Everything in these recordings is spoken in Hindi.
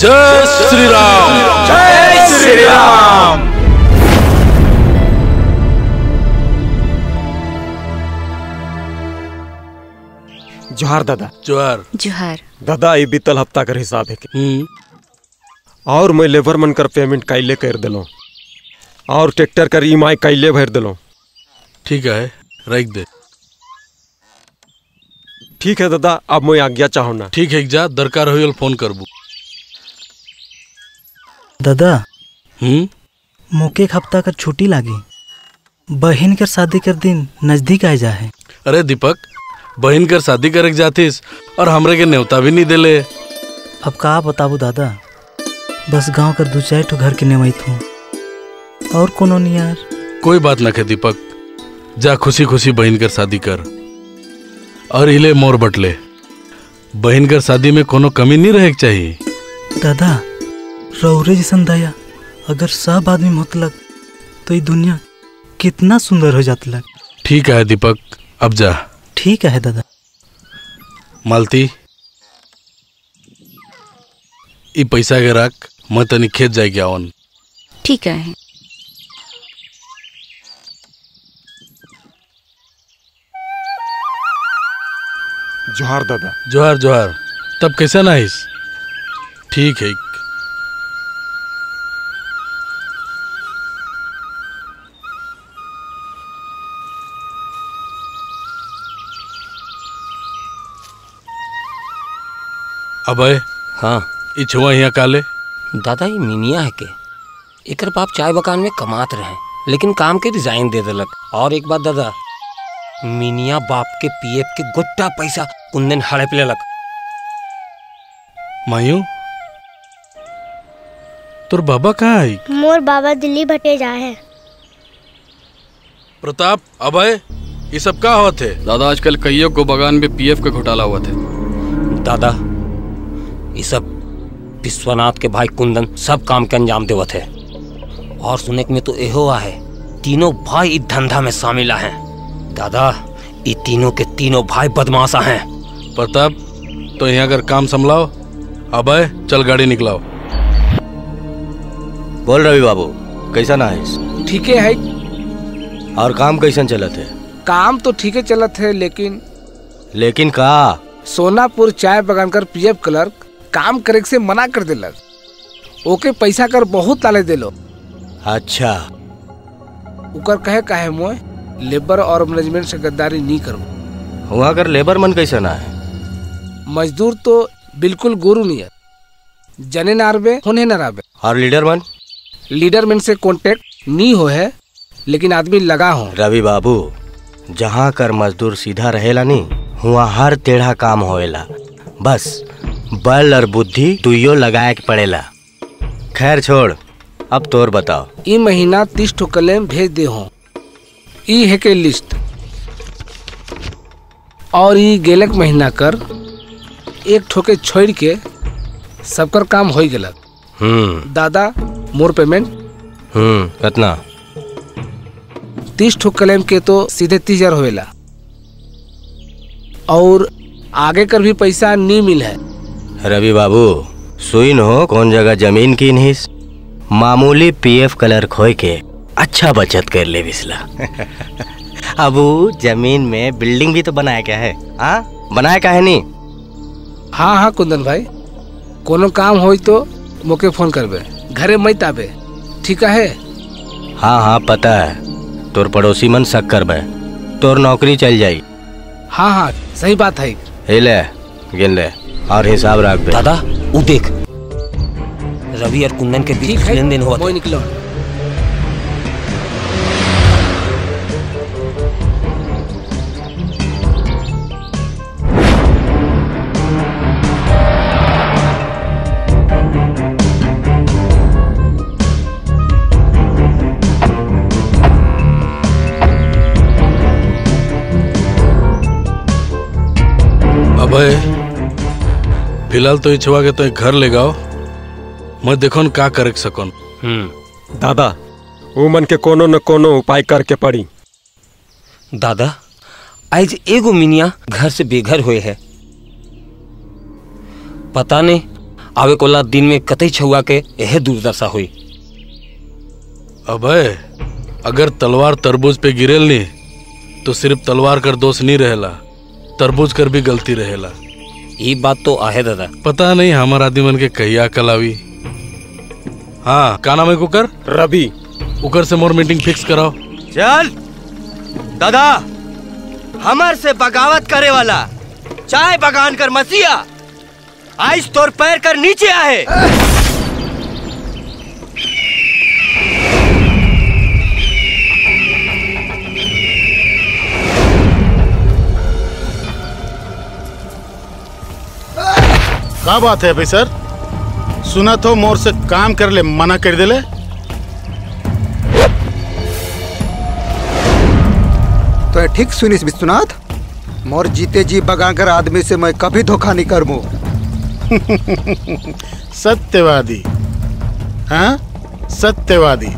जय श्री राम जय श्री राम जोहार दादा। जोहार। जुहार। दादा ये बीतल हफ़्ता कर हिसाब है हम्म। और मैं लेबर मन कर पेमेंट कैले कर दिलो। और ट्रैक्टर कर ई एम कैले भर दिलो। ठीक है रख दे। ठीक है दादा अब मैं आज्ञा चाहो ना ठीक है जा दरकार हो फ़ोन करबू। दादा। हम्म? मोके एक हफ़्ता का छुट्टी लागी। बहन कर शादी कर दिन नज़दीक आ जा है अरे दीपक बहन कर शादी करे जातीस और हमरे के न्योता भी नहीं देले। अब का बताबू दादा? बस गाँव कर दू चार घर के नेमत हूँ और कोनो नहीं यार। कोई बात ना खे दीपक जा खुशी खुशी बहन कर शादी कर। और इले मोर बटले बहन कर शादी में कोनो कमी नहीं रहे चाहिए दादा रौरे जैसन दया। अगर सब आदमी मतलब तो ये दुनिया कितना सुंदर हो जात लग। ठीक है दीपक अब जा। ठीक है दादा। मालती ई पैसा के रख मैं तनी खेत जाए के आवन। ठीक है। जोहार दादा। जोहार जोहार। तब कैसा ना ठीक है। अबे हाँ। ई छुआ यहाँ काले? दादा ये मिनिया है के एक बाप चाय बगान में कमात रहे। लेकिन काम के रिजाइन दे दिलक। और एक बात दादा मिनिया बाप के पीएफ के गोट्टा पैसा कुंदन हड़प लेलक। मायू तोर बाबा कहाँ है? मोर बाबा दिल्ली भटे जा है। प्रताप अभय ये सब का होते दादा आजकल कईयों को बगान में पीएफ का घोटाला हुआ थे दादा ये सब विश्वनाथ के भाई कुंदन सब काम के अंजाम देवत है। और सुने में तो एहो आ है तीनों भाई इस धंधा में शामिल हैं। दादा ये तीनों के तीनों भाई बदमाशा हैं। प्रताप तो यहाँ कर काम संभलाओ अभय चल गाड़ी निकलाओ। बोल रवि बाबू कैसा ना है ठीक है। और काम कैसा चलत है? काम तो ठीक है चलत है लेकिन लेकिन का? सोनापुर चाय बगान कर पीएफ क्लर्क काम करे से मना कर दिलक ओके पैसा कर बहुत लाले दिलो। अच्छा। उकर कहे काहे मोय लेबर और मैनेजमेंट से गद्दारी नहीं करो। वहाँ कर लेबर मन कैसा ना है? मजदूर तो बिल्कुल गुरु नहीं है। जने नारबे होने न राबे और लीडर मन? लीडर मन से कांटेक्ट नहीं हो है लेकिन आदमी लगा हो। रवि बाबू जहाँ कर मजदूर सीधा रहेला नी हुआ हर टेढ़ा काम होएला। बस बल और बुद्धि तुइयो लगाए के पड़ेला। खैर छोड़ अब तोर बताओ। ई महीना तीस ठो क्लेम भेज दे हो। ई है के लिस्ट। और ई गेलक महीना कर एक ठोके छोड़ के सबकर काम हो गेलक। हम्म। दादा मोर पेमेंट? हम्म कितना? तीस ठो क्लेम के तो सीधे तीस हज़ार होएला और आगे कर भी पैसा नहीं मिल है। रवि बाबू सुइन हो कौन जगह ज़मीन की हिस मामूली पीएफ कलर खोए के अच्छा बचत कर ले बिस्ला। अब ज़मीन में बिल्डिंग भी तो बनाया क्या है। हाँ? बनाया क्या है नहीं? हाँ हाँ कुंदन भाई। कोनो काम होई तो मोके फ़ोन करबे। घरे मत आबे। ठीक है हाँ हाँ पता है। तोर पड़ोसी मन शक करबे। तोर नौकरी चल जाई। हाँ हाँ सही बात है ले गिन ले। और हिसाब रख दे। दादा वो देख। रवि और कुंदन के बीच लेन देन हुआ निकलो। अभय फ़िलहाल तो इच्छवा के तो एक घर ले गाओ मैं देखो न का करे सकन दादा वो मन के कोनो न कोनो उपाय करके पड़ी। दादा आज एगो मिनिया घर से बेघर हुए है। पता नहीं आवे कोला दिन में कतई छुआ के यह दुर्दशा हुई। अबे अगर तलवार तरबूज पे गिरेल नी तो सिर्फ़ तलवार कर दोष नहीं रहेला तरबूज कर भी गलती रहेला। ये बात तो आहे दादा पता नहीं हमारा आदमी के कहिया कलावी हाँ का नाम है कुकर रवि कुकर से मोर मीटिंग फिक्स कराओ चल दादा हमार से बगावत करे वाला चाय बगान कर मसीहा आइस तोर पैर कर नीचे आए का बात है भाई सर? सुना तो मोर से काम कर ले मना कर देले। तो ठीक सुनिस विश्वनाथ? मोर जीते जी बगाकर आदमी से मैं कभी धोखा नहीं करमू सत्यवादी। हाँ? सत्यवादी।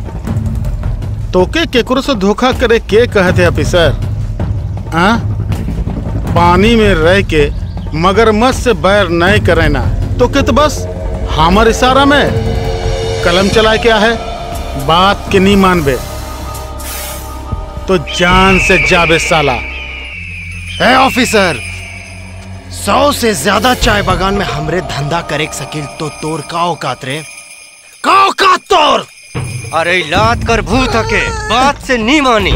तोके केकरो से धोखा करे के कहते ऑफिसर हाँ? पानी में रह के मगरमच्छ से बैर नहीं करेना तो के तो बस? हमार इशारा में कलम चलाए क्या है? बात के नहीं मानबे। तो जान से जाबे साला। है ऑफिसर सौ से ज़्यादा चाय बागान में हमरे धंधा करे के सकिल तो तोर का औकात रे। का औकात तोर! अरे लात कर भूत हके बात से नहीं मानी।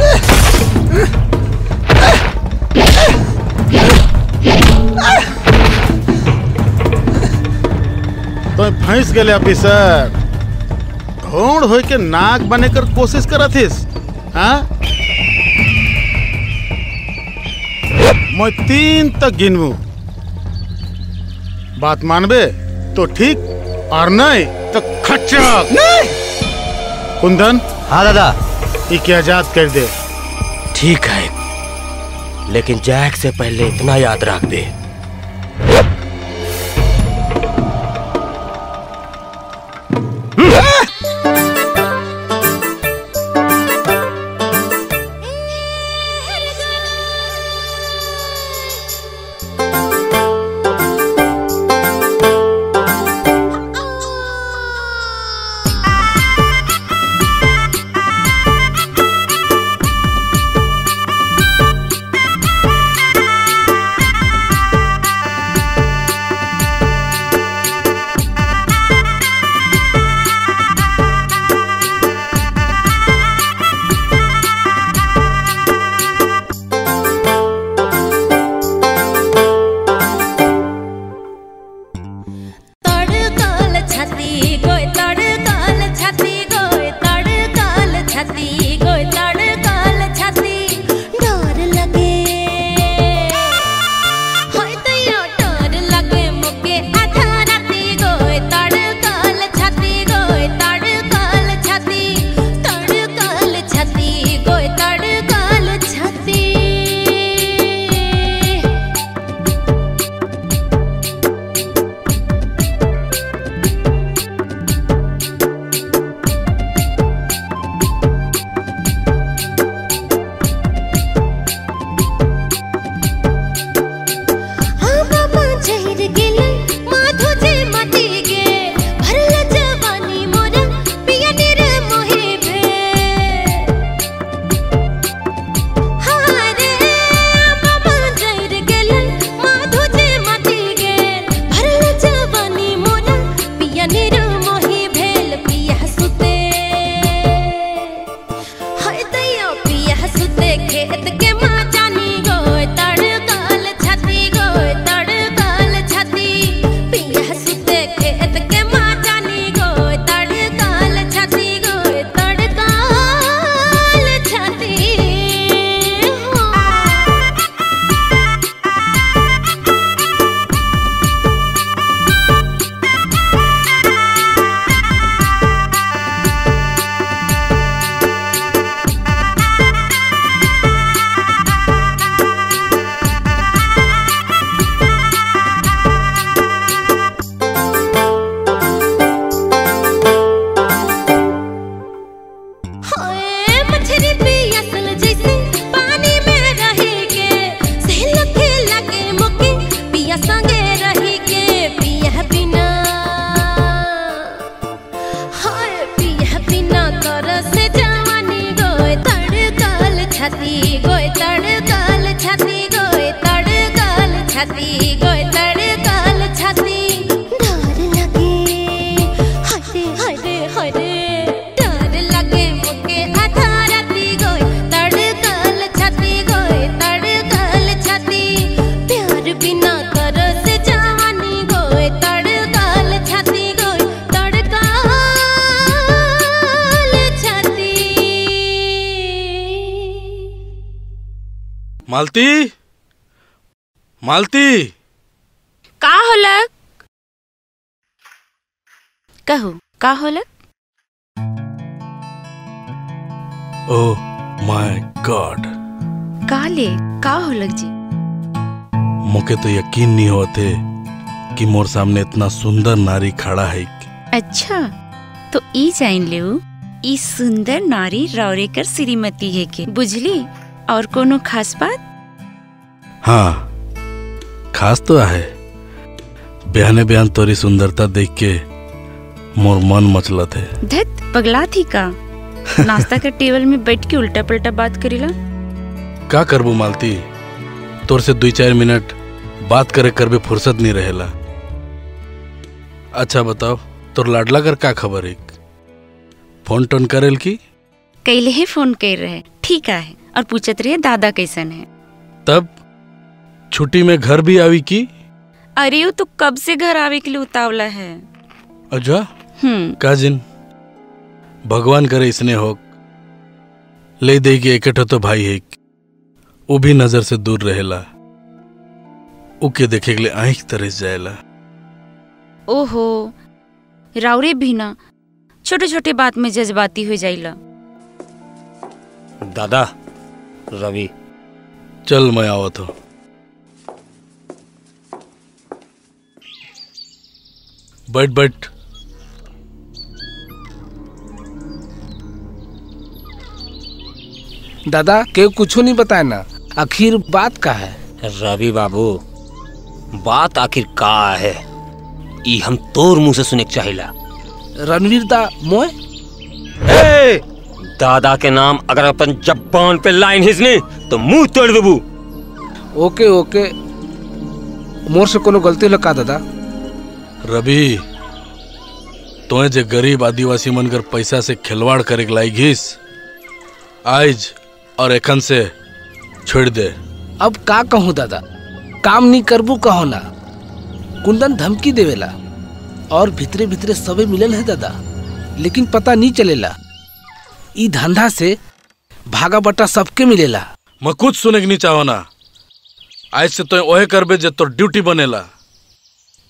तो फंस गए ऑफिसर। ढोंड हो के नाक बने कर कोशिश करा हाँ? मैं तीन तक गिनबू बात मानबे तो ठीक और नहीं तो खच्चक कुंदन? हाँ दादा। इके आज़ाद कर दे? ठीक है लेकिन जैक से पहले इतना याद रख दे। सामने इतना सुंदर नारी खड़ा है। अच्छा तो ई जान ले ई सुंदर नारी रौरे कर श्रीमती है के। बुझली और कोनो खास बात? हाँ खास तो है। बयाने बयान तोरी सुंदरता देख के मोर मन मचलत है। धत पगला थी का? नाश्ता के टेबल में बैठ के उल्टा पलटा बात करेला? का करबू मालती? तोर से दो चार मिनट बात करे कर भी फुर्सत नहीं रहेला। अच्छा बताओ तोर लाडला कर का खबर है फ़ोन टोन करेल की? कैले ही फ़ोन कर रहे ठीक है और पूछत रहे दादा कैसन है। तब छुट्टी में घर भी आवी की? अरे वो तो कब से घर आवे के लिए उतावला है। अच्छा? हम्म। का जिन? भगवान करे इसने हो ले दे के एक तो भाई है वो भी नज़र से दूर रहेला। उके देखे के लिए आँख तरस जाएला। ओहो राउरे भी ना छोटे छोटे बात में जज्बाती हो जाइला। दादा रवि चल मैं आवत हो बैठ बैठ। दादा के कुछ नहीं बताया ना आखिर बात का है? रवि बाबू बात आखिर का है? ई हम तोर मुँह से सुने चाहिला। रणवीर दा मोय ए, दादा के नाम अगर अपन जबान पे लाइन हिजने तो मुँह तोड़ देबू। Okay okay. मोर से कोनो गलती लगा दादा। रवि तोए जे गरीब आदिवासी मन कर पैसा से खिलवाड़ करे लाई घिस आज और एखन से छोड़ दे। अब का कहूँ दादा? काम नहीं करबू कहो ना। कुंदन धमकी देवेला और भितरे भितरे सबे मिलल है दादा लेकिन पता नहीं चलेला। ई धंधा से भागा बटा सबके मिलेला। मैं कुछ सुने के नहीं चाहो ना आज से तो ओहे करबे जे तोर ड्यूटी बनेला।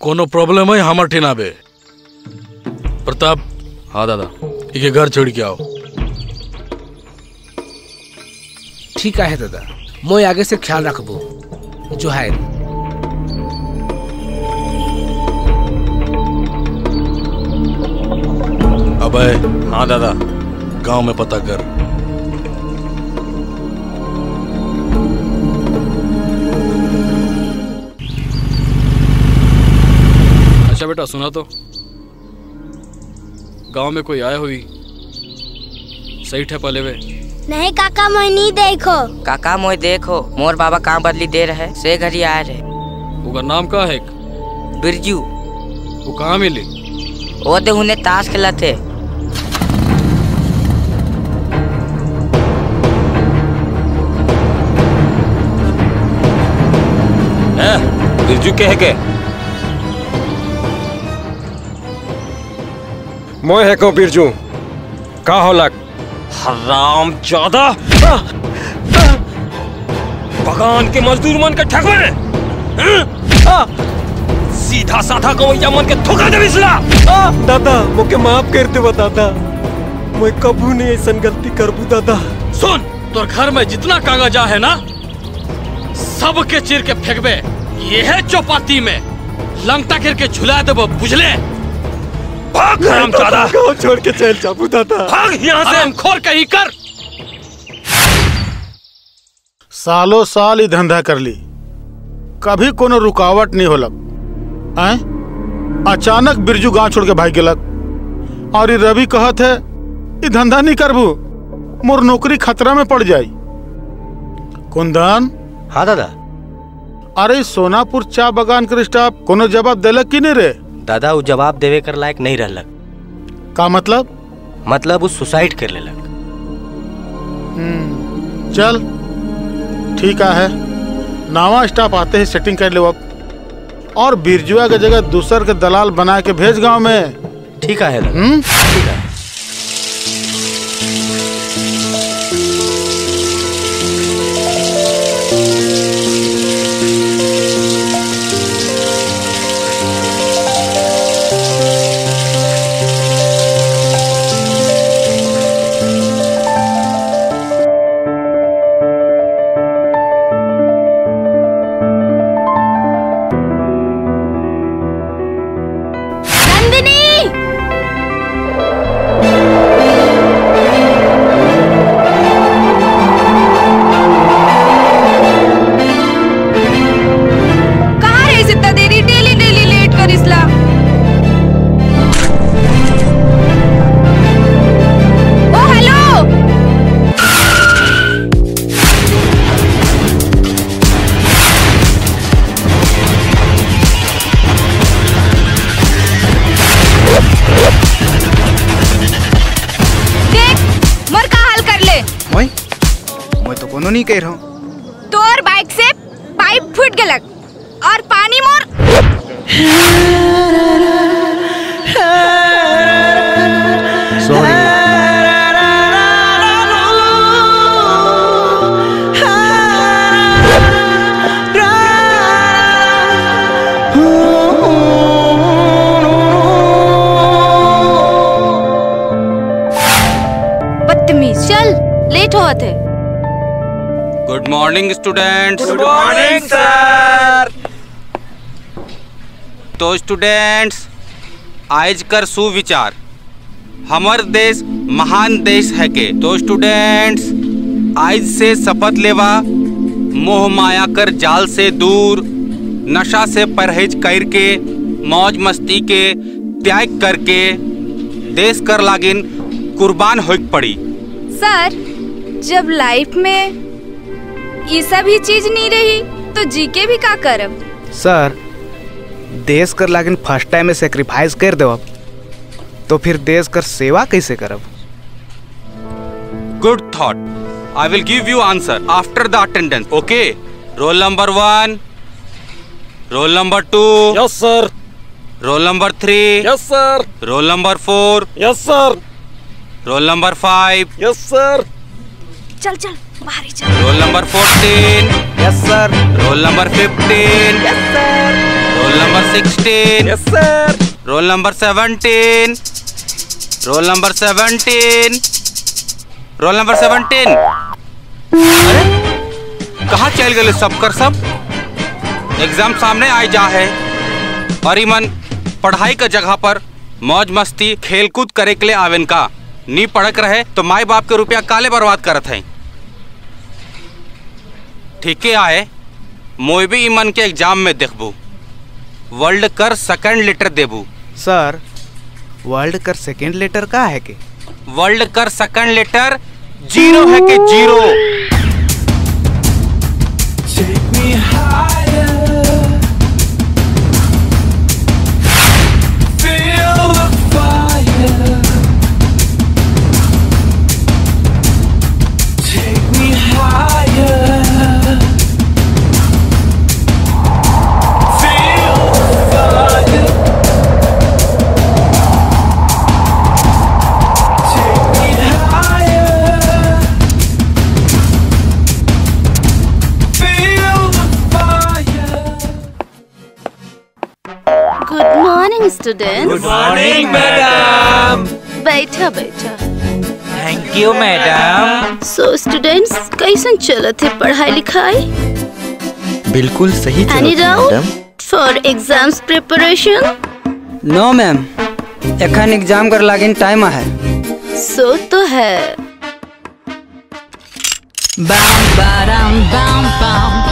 कोनो प्रॉब्लम है हमर ठिनाबे। प्रताप। हाँ दादा। इके घर छोड़ के आओ। ठीक है दादा मैं आगे से ख्याल रखबो। जो है अबे हाँ दादा। गाँव में पता कर। अच्छा बेटा सुना तो। गाँव में कोई आया हुई सही ठेपा लेवे। नहीं काका मैं नहीं देखो। काका मोय देखो मोर बाबा काम बदली दे रहे? से घरी आए रहे। उनका नाम का है बिरजू। वो कहाँ मिले? वो दे उन्हें ताश खेला थे बिरजू के है के। मोय है को बिरजू? का होलक हराम ज़्यादा भगवान के मजदूर मन के ठगवे सीधा साधा गवैया मन के धोखा दे बिसला। दादा मोके माफ़ कर दे दादा। मैं कबू नहीं ऐसा गलती करबू दादा। सुन तोर घर में जितना कागजा है ना सब के चीर के फेंकबे। ये है चौपाती में। लंगटा गिर के झुला देबो बुझले? भाग हराम ज़्यादा गाँव छोड़ के चल जाबू दादा। भाग यहाँ से। हम खोर कहीं कर। सालों साल ही धंधा कर ली। कभी कोनो रुकावट नहीं होलक। आय अचानक बिरजू गाँव छोड़ के भाग गेलक। और ये रवि कहत है ये धंधा नहीं करबू मोर नौकरी खतरा में पड़ जाई। कुंदन? हाँ दादा। अरे सोनापुर चा बगान के स्टाफ कोनो जवाब देलक कि नहीं रे? दादा वो जवाब देवे कर लायक नहीं रहलक। का मतलब? मतलब वो सुसाइड कर लेलक। हम्म, चल ठीक है। नावा स्टाफ आते ही सेटिंग कर लो अब। और बिरजुआ के जगह दूसर के दलाल बना के भेज गाँव में। ठीक है मैं स्टूडेंट्स गुड मॉर्निंग सर तो स्टूडेंट्स आज कर सुविचार। हमर देश महान देश है के। तो स्टूडेंट्स आज से शपथ लेवा। मोह माया कर जाल से दूर। नशा से परहेज करके मौज मस्ती के त्याग करके देश कर लागिन कुर्बान हो पड़ी। सर जब लाइफ में ये सब ही चीज़ नहीं रही तो जी के भी का करब? सर देश कर लागिन फ़र्स्ट टाइम में सेक्रीफाइस कर देव तो फिर देश कर सेवा कैसे करब? Good thought I will give you answer after the attendance okay roll number one roll number two yes sir roll number three yes sir roll number four yes sir roll number five yes sir चल चल चल। Roll number fourteen yes sir roll number fifteen yes sir roll number sixteen yes sir roll number seventeen roll number seventeen roll number seventeen अरे कहाँ चल गए सब कर सब? एग्ज़ाम सामने आए जा है। और ईमन पढ़ाई का जगह पर मौज मस्ती खेलकूद करे के लिए आवेन का। नी पढ़क रहे तो माई बाप के रुपया काले बर्बाद करत है। ठीक है आए मोई भी ईमन के एग्ज़ाम में देखबू। वर्ल्ड कर सेकंड लेटर देबू। सर वर्ल्ड कर सेकंड लेटर का है के? वर्ल्ड कर सेकंड लेटर ज़ीरो है के zero. Student good morning madam बैठा बैठा। Thank you madam so students कैसन चलत है पढ़ाई लिखाई? बिल्कुल सही चलत है madam for exams preparation no ma'am एखन एग्ज़ाम कर लागिन टाइम है। सो तो है। Bam badam bam bam.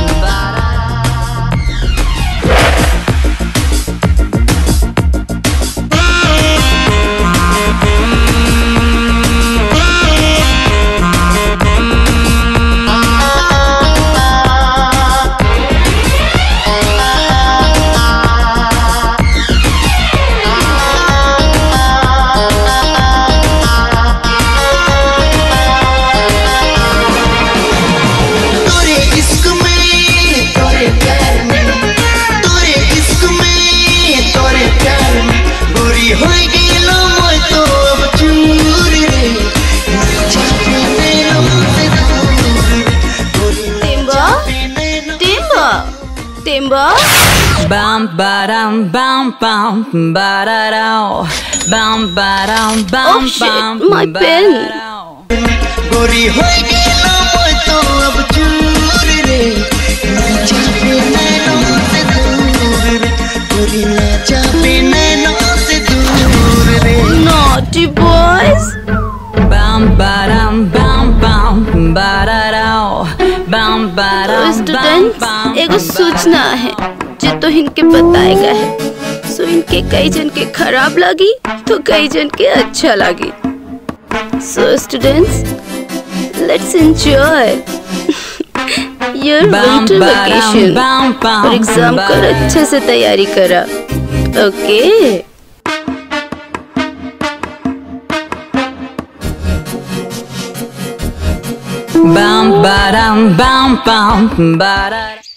Bam badam bam bam badadao. Bam badam bam Oh, bam. my pen. गोरी हो गेलो मैं तो अब चूर रे नाचा पे नैनों से दूर रे गोरी नाचा पे नैनों से दूर रे Naughty boys. Bam badam bam bam badadao. Bam badam bam students bam. एगो सूचना है जो तो इनके बताएगा है। सो इनके कई जन के खराब लगी तो कई जन के अच्छा लगी। So students let's enjoy your winter vacation और एग्ज़ाम कर अच्छे से तैयारी करा। Okay Bam badam bam bam badadao.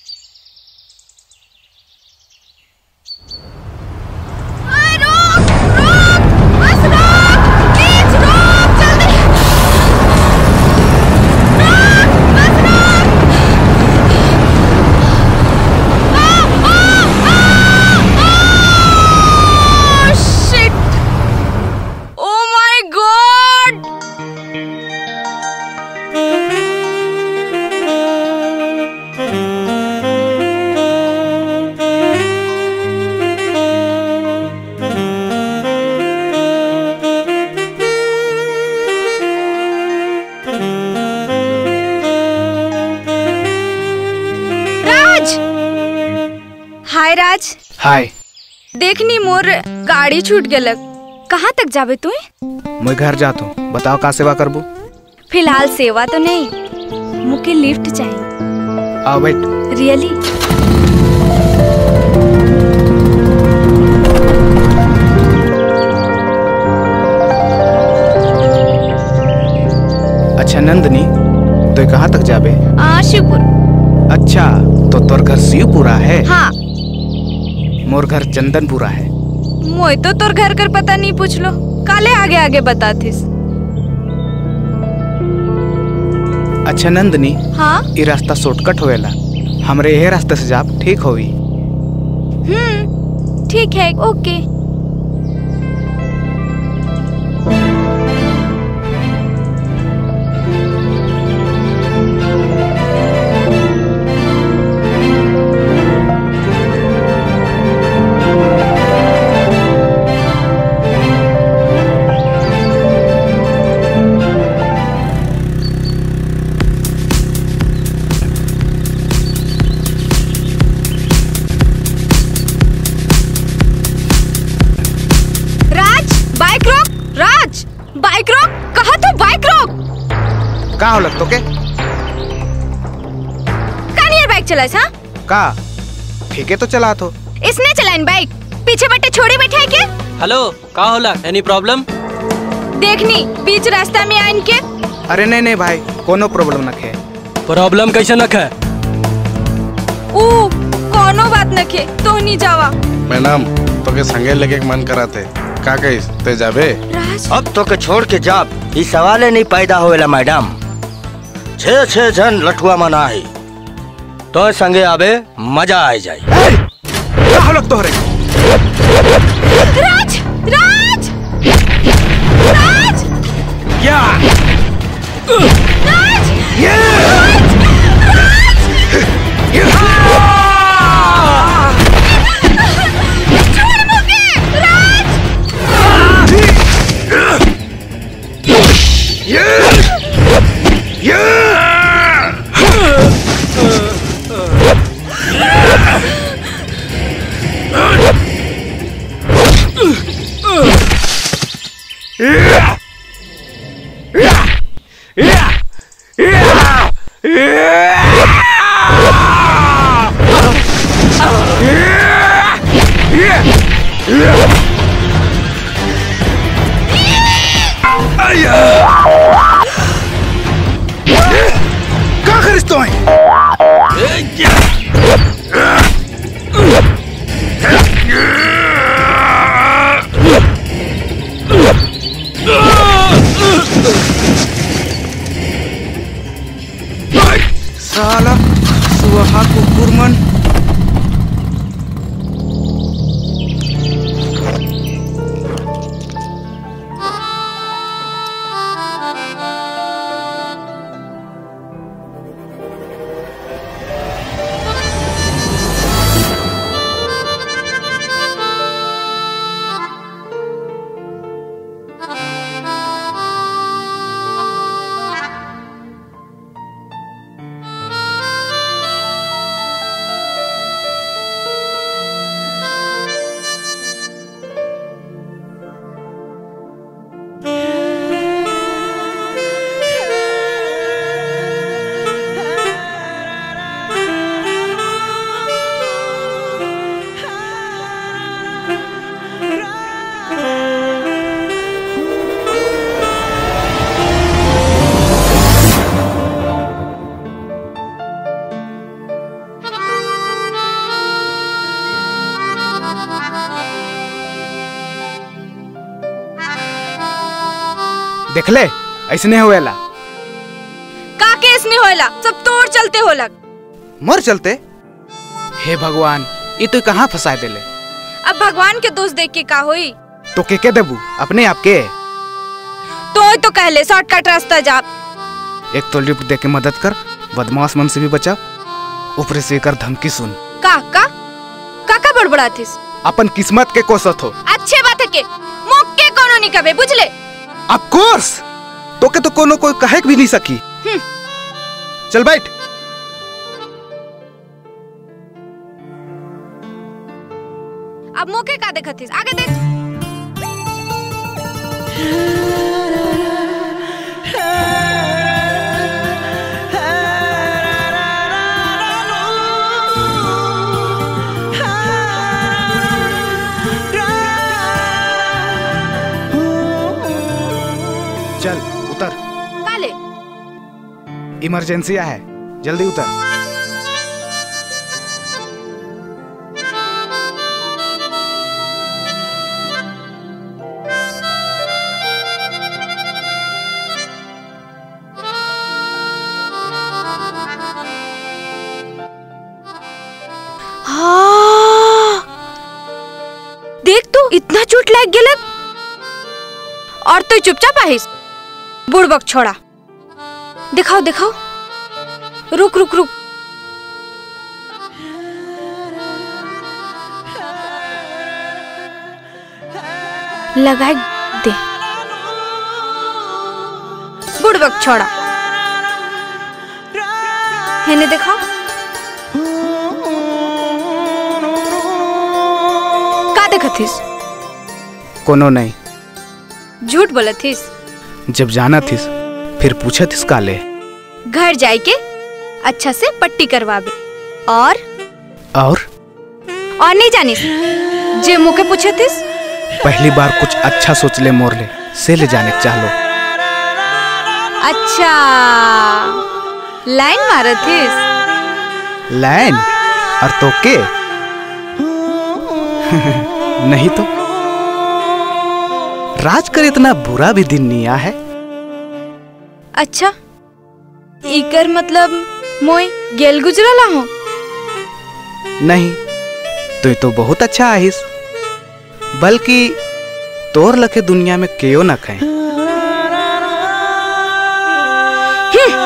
मोर गाड़ी छूट गेलक कहाँ तक जाबे तू मैं घर जाता। हूँ बताओ का सेवा करबो? फ़िलहाल सेवा तो नहीं मुके लिफ्ट चाहिए। आओ बैठ। रियली? अच्छा नंदनी तो कहाँ तक जाबे? आ शिवपुर। अच्छा तो तोर घर शिवपुरा है? हाँ। मोर घर चंदनपुरा है। मोय तो तोर घर कर पता नहीं पूछ लो। काले आगे आगे बता बतातीस। अच्छा नंदनी हाँ? ये रास्ता शॉर्टकट होएला। हमरे ये रास्ते से जाप ठीक होगी हम्म ठीक है ओके। का? ठीके तो चला तो। इसने चलाइन बाइक। पीछे बैठे छोड़ी बैठे है के हेलो का होला? एनी प्रॉब्लम देखनी बीच रास्ता में आइन के। अरे नहीं नहीं भाई कोनो प्रॉब्लम न है प्रॉब्लम कैसे नख है ऊ कोनो बात नखे तो नहीं जावा। मैडम तो के संगे लेके मन कराते। का कहिस ते जाबे? अब तो के छोड़ के जाब ई सवाल नहीं पैदा होवेला मैडम। छे छे जन लठुआ मना है तो संगे आबे मज़ा आ जाए। का लग तोहरे राज! राज! राज! या राज! छोड़ मुझे राज! का ऐसने होएला। का केस नहीं होला सब तोड़ चलते होलक मर चलते? हे भगवान ये तो कहाँ फंसाए देले? अब भगवान के दोष देख के का होई? तो के के देबू? अपने आप के? तो तो कहले शॉर्टकट रास्ता जा। एक तो लिफ्ट दे के मदद कर बदमाश मन से भी बचा ऊपर से कर धमकी सुन। का का? का का बड़बड़ाथिस अपन किस्मत के कोसत हो। अच्छे बात है के मोके कोनो नहीं कबे बुझले? ऑफ़ कोर्स तो के तो कोनो कोई कहे भी नहीं सकी। हम्म। चल बैठ। अब मौके का देखती आगे देख। इमरजेंसी है। जल्दी उतर। हाँ। तू, इतना चोट लग गेलक और तो चुपचाप आहिस। बुड़बक छोड़ा दिखाओ दिखाओ। रुक रुक रुक। लगाए दे। बुड़बक छोड़ा। हेने दिखाओ। का देखथिस कोनो नहीं। झूठ बोलथिस जब जाना थिस। फिर पूछा काले घर जाए के अच्छा से पट्टी करवाबे और? और? और नहीं जानिस? जे मुके पूछे थिस पहली बार कुछ अच्छा सोच ले मोर ले से ले जाने के चाहलो। अच्छा। लाइन मारथिस लाइन? और तो के? नहीं तो? राज कर इतना बुरा भी दिन नहीं आया है। अच्छा इकर मतलब मोय गेल गुजरला हूँ? नहीं तो तो बहुत अच्छा आहिस बल्कि तोर लखे दुनिया में केयो न खाए हेलो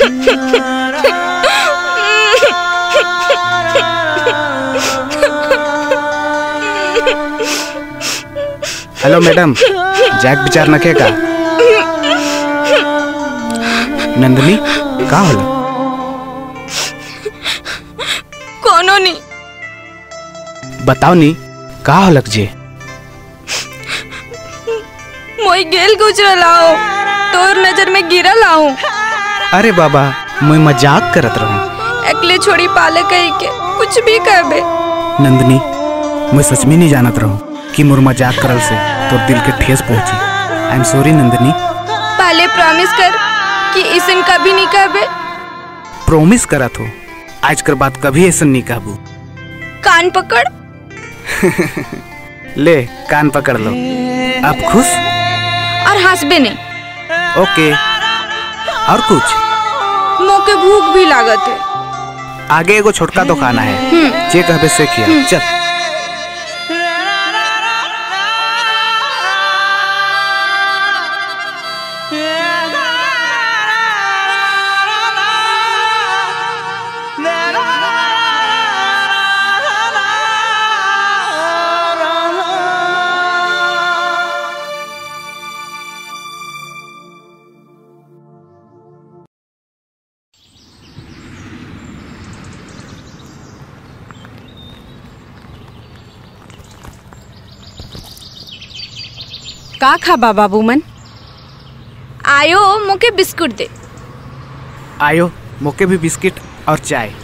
मैडम जैक विचार न के का नंदनी का होला कोनो नहीं बताओ नी का होलक जे मोय गेल गुजरला हूँ तोर नज़र में गिरला हूँ अरे बाबा मैं मज़ाक करत रहूँ एकले छोड़ी पाले कही के कुछ भी कहबे नंदनी मैं सच में नहीं जानत रहूँ कि मोर मज़ाक करल से तो दिल के ठेस पहुँची। I am sorry Nandini. पहले प्रॉमिस कर कि इसन कभी नहीं कहबे। प्रॉमिस करत हो। आज कर बात कभी ऐसा नहीं कहबू। कान पकड़। ले कान पकड़ लो। अब खुश? और हंसबे नहीं। ओके। और कुछ? मोके भूख भी लागत है। आगे एगो छोटका दुकान है। हम्म। जे कहबे से किया। हम्म। चल। का खाबा बाबू मन आयो मोके बिस्कुट दे। आयो मोके भी बिस्किट और चाय।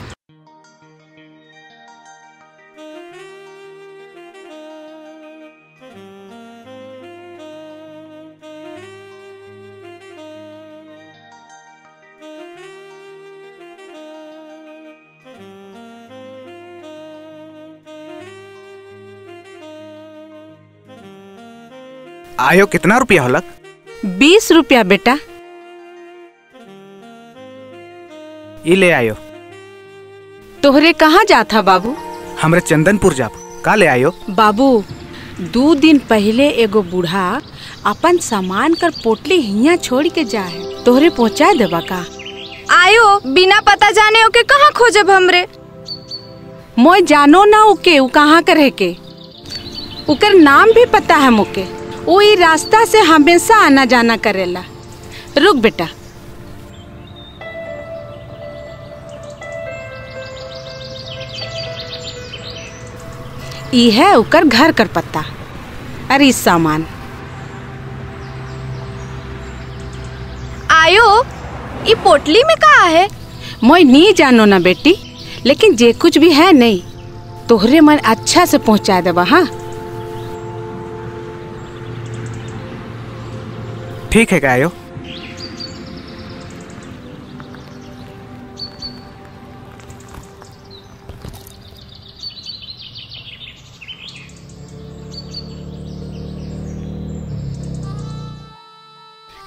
आयो कितना रुपया होलक? बीस रुपया बेटा। ई ले आयो। तोहरे कहाँ जाथा बाबू? हमरे चंदनपुर जाब। का ले आयो? बाबू दू दिन पहले एगो बूढ़ा अपन सामान कर पोटली हिया छोड़ के जाए तोहरे पहुँचा देबा का? आयो बिना पता जाने ओके कहाँ खोजब हमरे? मोय जानो ना उके उ कहाँ कर के? उकर नाम भी पता है मुके। वो रास्ता से हमेशा आना जाना करेला। रुक बेटा। ई है उकर घर कर पत्ता। अरे सामान। आयो, ई पोटली में कहा है? मोय नहीं जानो ना बेटी, लेकिन जे कुछ भी है नहीं, तोहरे मन अच्छा से पहुँचा देबा हाँ? ठीक है गायो।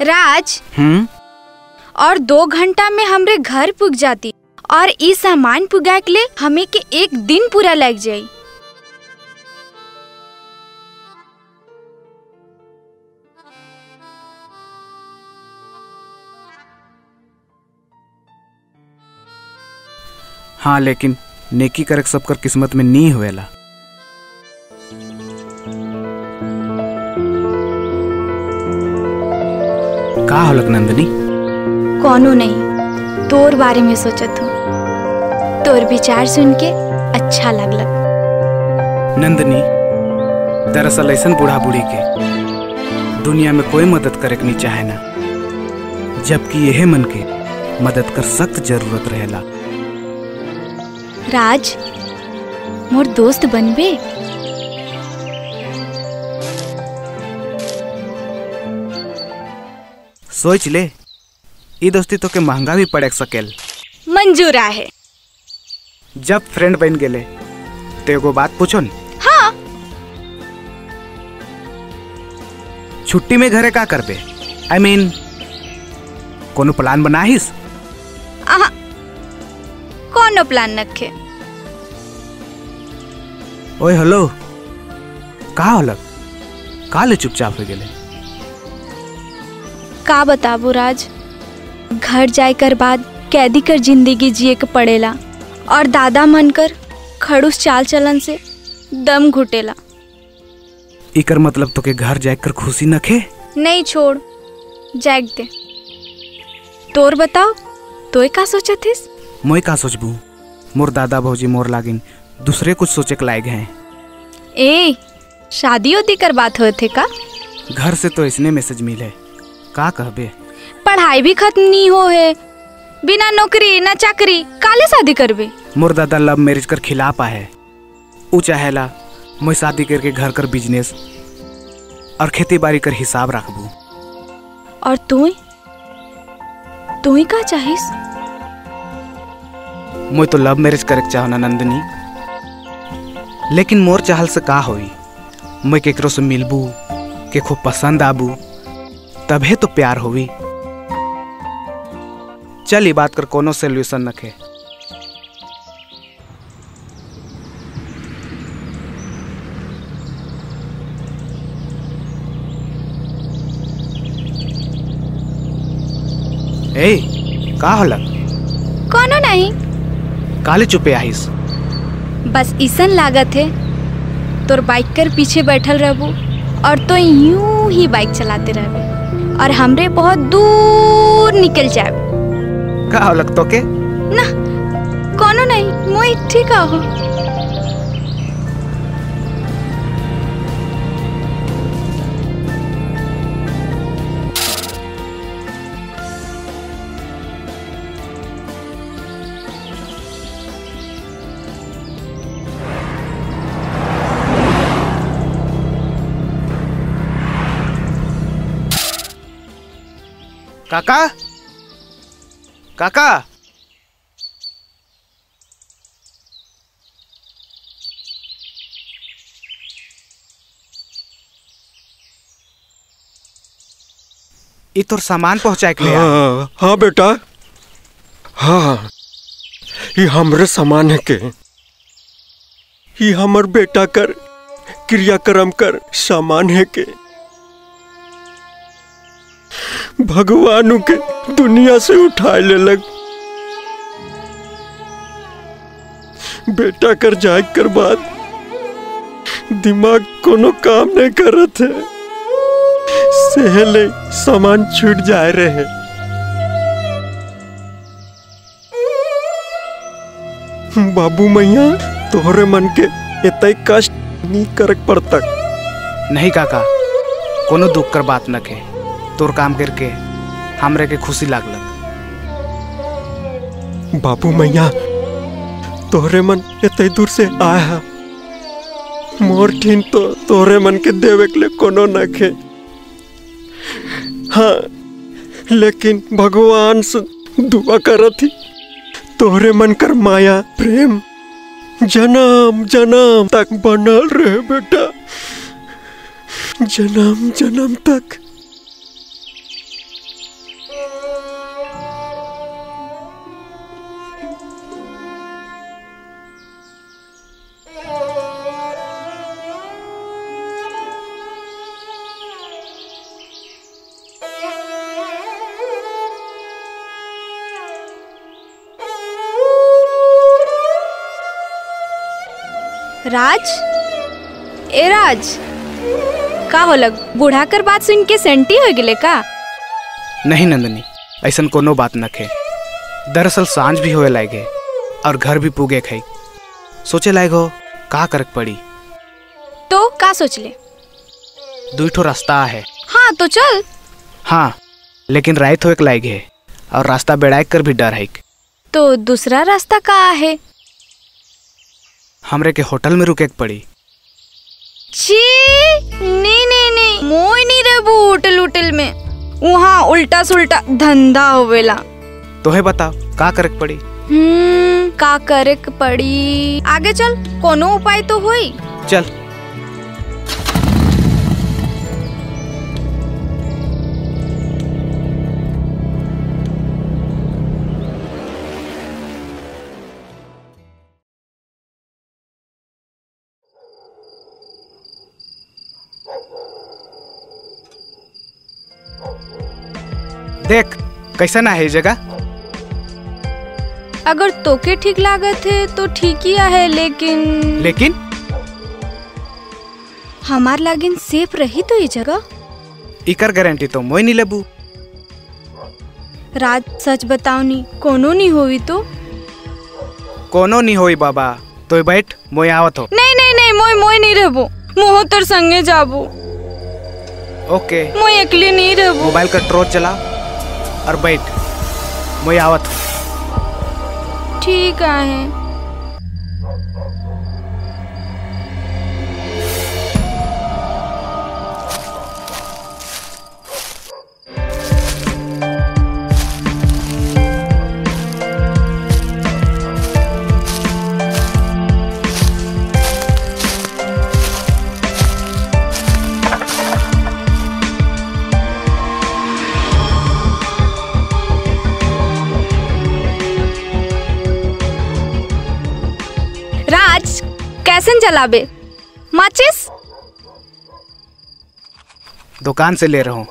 राज। हम्म? और दो घंटा में हमरे घर पुग जाती और ई सामान पुगा के लिए हमें के एक दिन पूरा लग जाई। हाँ लेकिन नेकी करक सब कर किस्मत में नहीं हुएला। का होलक नंदनी? कौनो नहीं तोर बारे में सोचत हूँ। तोर विचार सुन के अच्छा लगलक नंदनी दरअसल ऐसा बूढ़ा बूढ़ी के दुनिया में कोई मदद करे नहीं चाहे ना जबकि यह मन के मदद कर सख्त ज़रूरत रहेला। राज मोर दोस्त बनबे? सोच ले ई दोस्ती तो के महँगा भी पड़े सकेल। मंजूर है जब फ्रेंड बन गेले तो एगो बात पूछो न हाँ। छुट्टी में घरे का करबे? आई I मीन mean, कोनो प्लान बनाहिस? कौनो प्लान नखे ओए हेलो। का होलक का ले चुपचाप हो गेले का बताबू राज? घर जाए कर बाद कैदी कर ज़िंदगी जिए के पड़ेला और दादा मनकर खड़ूस चाल चलन से दम घुटेला। इकर मतलब तो के घर जाकर खुशी न खे? नहीं छोड़ जाग दे। तोर बताओ तोय का सोचत थिस मोय का सोचबू मोर दादा भौजी मोर लागिन दूसरे कुछ सोचे के लायक हैं। ए शादी उदी कर बात होए थे का? घर से तो इसने मैसेज मिले। का कहबे? पढ़ाई भी खत्म नहीं हो है। बिना नौकरी ना चाकरी काले शादी करबे? मोर दादा लव मैरिज कर खिलाफ है ऊ चाहेला मैं शादी करके घर कर बिज़नेस और खेती बाड़ी कर हिसाब रखबू। और तू? तू का चाहिस? मैं तो लव मैरिज करे चाहो ना नंदनी। लेकिन मोर चाहल से का होई? मैं केकरो से मिलबू के खूब पसंद आबू, तभे तो प्यार होवी चल ई बात कर, कोनो सोल्यूशन नखे ए, का होला कोनो नहीं। काले चुपे आहिस। बस इसन लागत है तोर बाइक कर पीछे बैठल रहो और तो यूँ ही बाइक चलाते रहबे और हमरे बहुत दूर निकल जाए का होलक तो के ना कोनो नहीं मोई ठीक हो काका? काका? ई तोर सामान पहुँचाए के हाँ हाँ बेटा। हाँ। ये हमरे सामान है के। ये हमर बेटा कर, क्रियाक्रम कर सामान है के। भगवान के दुनिया से उठा ले लग। बेटा कर जाए कर बाद। दिमाग कोनो काम नहीं करत है। सेहले सामान छूट जाए रहे। बाबू मैया, तोहरे मन के इतई कष्ट नहीं करक पड़ता नहीं काका, कोनो दुख कर बात न के तोर काम करके हमरे के खुशी लागलक। बाबू मैया तोहरे मन इतई दूर से आया है। मोर ठीन तो तोहरे मन के देवे के लिए कोनो न खे। हाँ लेकिन भगवान से दुआ करत ही तोहरे मन कर माया, प्रेम, जन्म जन्म तक बनल रहे बेटा। जन्म जन्म तक राज? ए राज का होलक बूढ़ा कर बात सुन के सेंटी हो गेले का? नहीं नंदनी ऐसन कोनो बात न खे दरअसल साँझ भी होए लागे और घर भी पूगे खाई सोचे लायक हो का करक पड़ी? तो का सोच ले दुई ठो रास्ता है। हाँ तो चल। हाँ लेकिन रात हो एक लायक है और रास्ता बेड़ाक कर भी डर है। तो दूसरा रास्ता का है? हमरे के होटल में रुके के पड़ी। छी नहीं नहीं नहीं मोई नहीं रहबू होटल होटल में। वहाँ उल्टा सुल्टा धंधा होवेला। तोहे बताओ का करक पड़ी? हम्म का करे के पड़ी? आगे चल कोनो उपाय तो होई? चल। देख कैसा ना है जगह? अगर तोके ठीक लागत है तो ठीक ही है लेकिन लेकिन? हमार लागिन सेफ़ रही तो ये जगह? इकर गारंटी तो मोई नहीं लेबू। रात सच बताओ नी कोनो नहीं होई तो? कोनो नहीं होई बाबा तो बैठ मोई आवत हो। नहीं नहीं नहीं मोय मोय नहीं रहबो मोह तोर संगे जाबो। ओके। मोय अकेले नहीं रहबो। मोबाइल का टॉर्च चला। और बैठ। मैं आवत ठीक है। कैसन चलाबे माचिस? दुकान से ले रहा हूँ।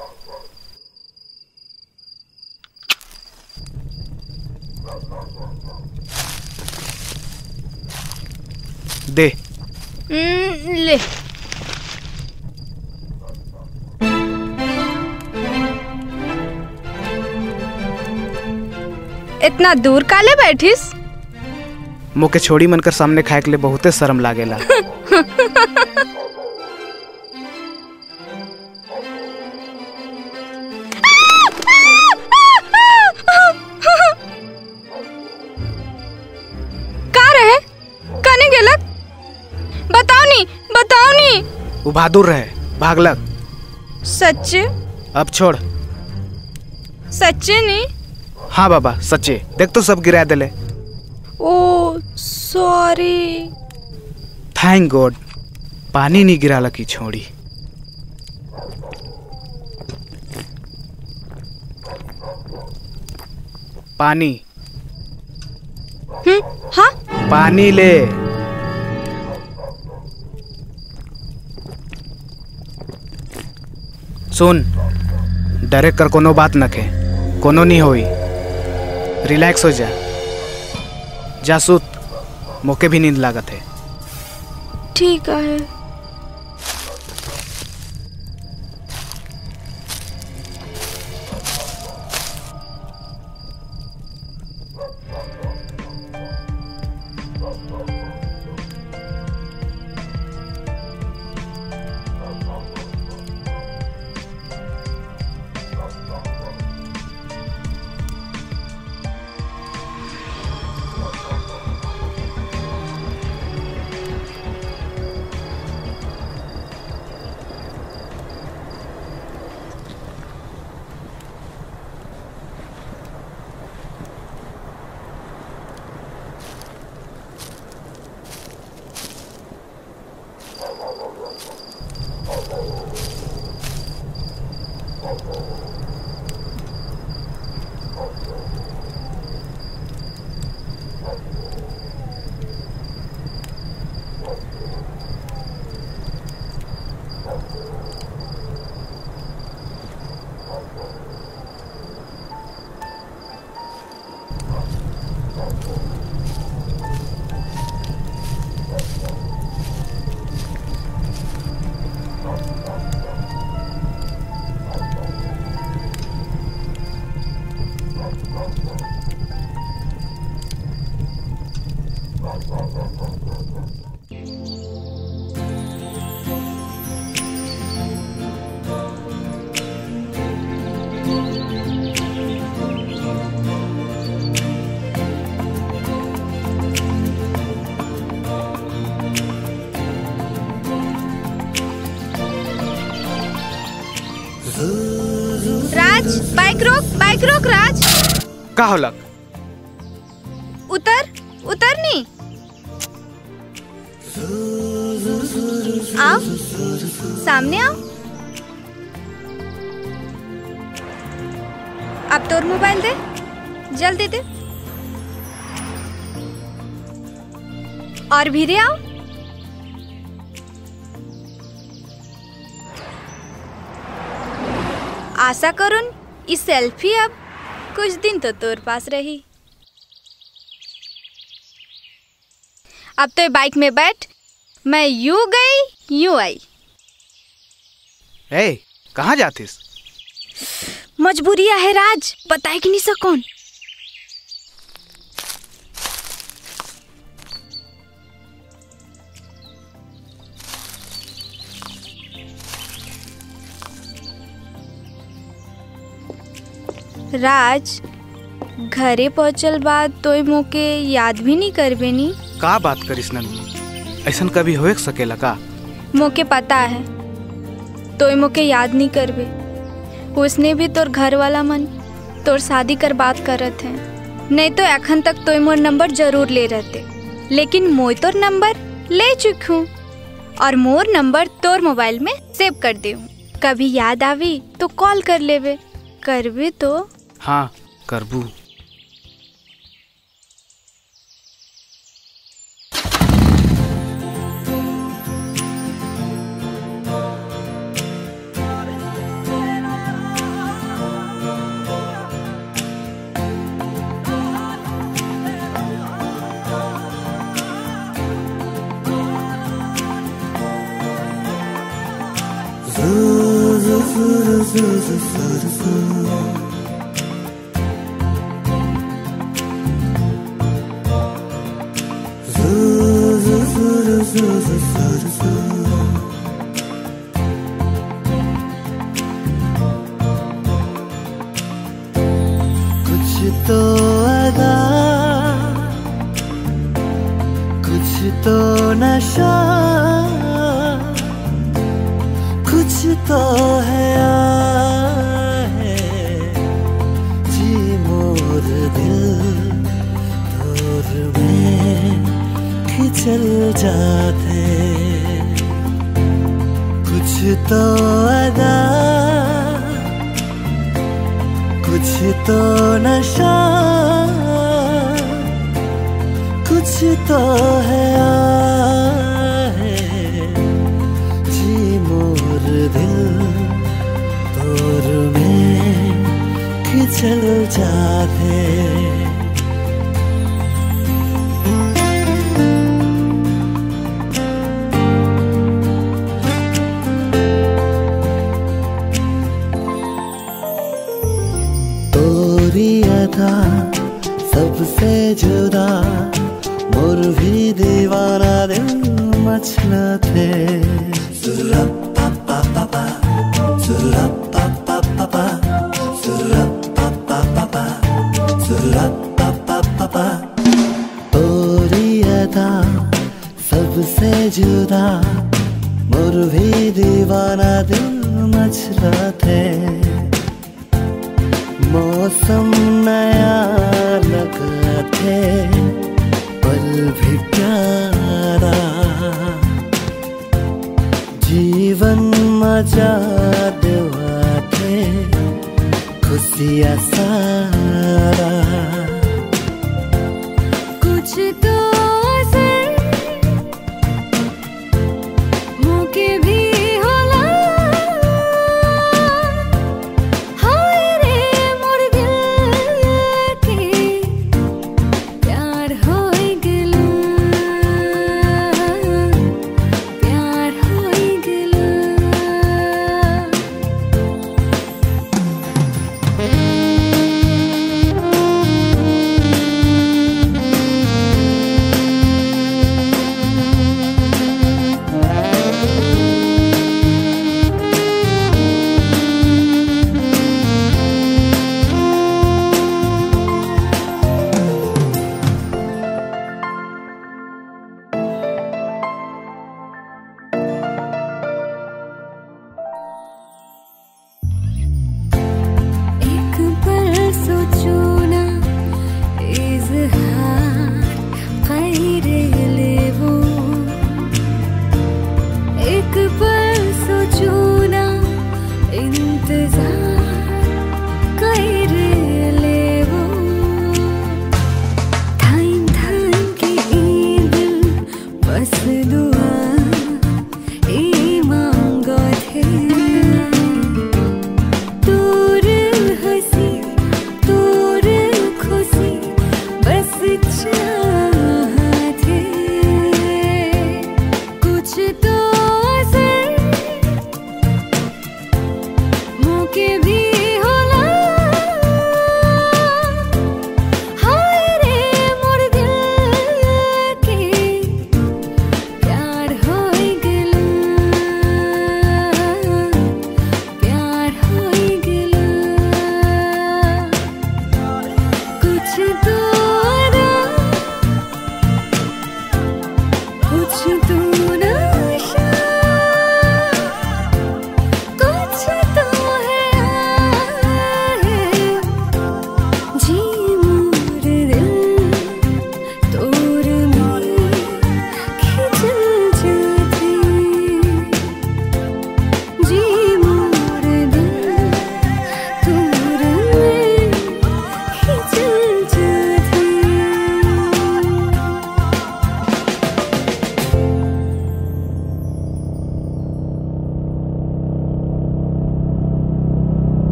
दे। हम्म, ले। इतना दूर काले बैठिस? मुके छोड़ी मनकर सामने खाए के लिए बहुते शर्म लागेला। वो बहादुर रहे भागलक। सच्चे? अब छोड़। सच्चे नी? हाँ बाबा सच्चे। देख तो सब गिरा दिले। ओ सॉरी थैंक गॉड पानी नहीं गिरा लकी छोड़ी। पानी। हम्म हाँ? पानी ले। सुन डरे कर कोनो बात न खे कोनो नहीं होई। रिलैक्स हो जा। जा मौके मोके भी नींद लागत है। ठीक है। बाइक रोक राज का होलक उतर उतर नी आओ सामने आओ। अब तोर मोबाइल दे जल्दी दे। और भीरे आओ। सेल्फी अब कुछ दिन तो तोर पास रही। अब तो बाइक में बैठ मैं यू गई यू आई। ए कहाँ जातीस? मजबूरिया है राज बताए कि नहीं सकून राज घरे पहुंचल बाद तोय मोके याद भी नहीं करबे नी का बात करिस नन्ही? ऐसन कभी होए सकेला का? मोके पता है। तोय मोके याद नहीं करबे। उसने भी तोर घर वाला मन तोर शादी कर बात करत है। नहीं तो अखन तक तोय मोर नंबर ज़रूर ले रहते। लेकिन मोय तोर नंबर ले चुकी हूँ और मोर नंबर तोर मोबाइल में सेव कर दे हूँ कभी याद आवी तो कॉल कर लेवे। करबे तो हाँ करबू। कुछ कुछ तो नशा कुछ तो है। आहे, जी मोर दिल तोर में खिंचल जाते। कुछ तो अदा कुछ तो नशा। है आहे जी मोर दिल। तोर में खिंचल जाते। तोरी अदा सबसे जुदा मोर भी दीवाना दिल मचला थे। सबसे जुदा, मोर भी दीवाना दिल मचला थे। मौसम नया लगा भिटारा जीवनमा देवा थे खुसिया सारा।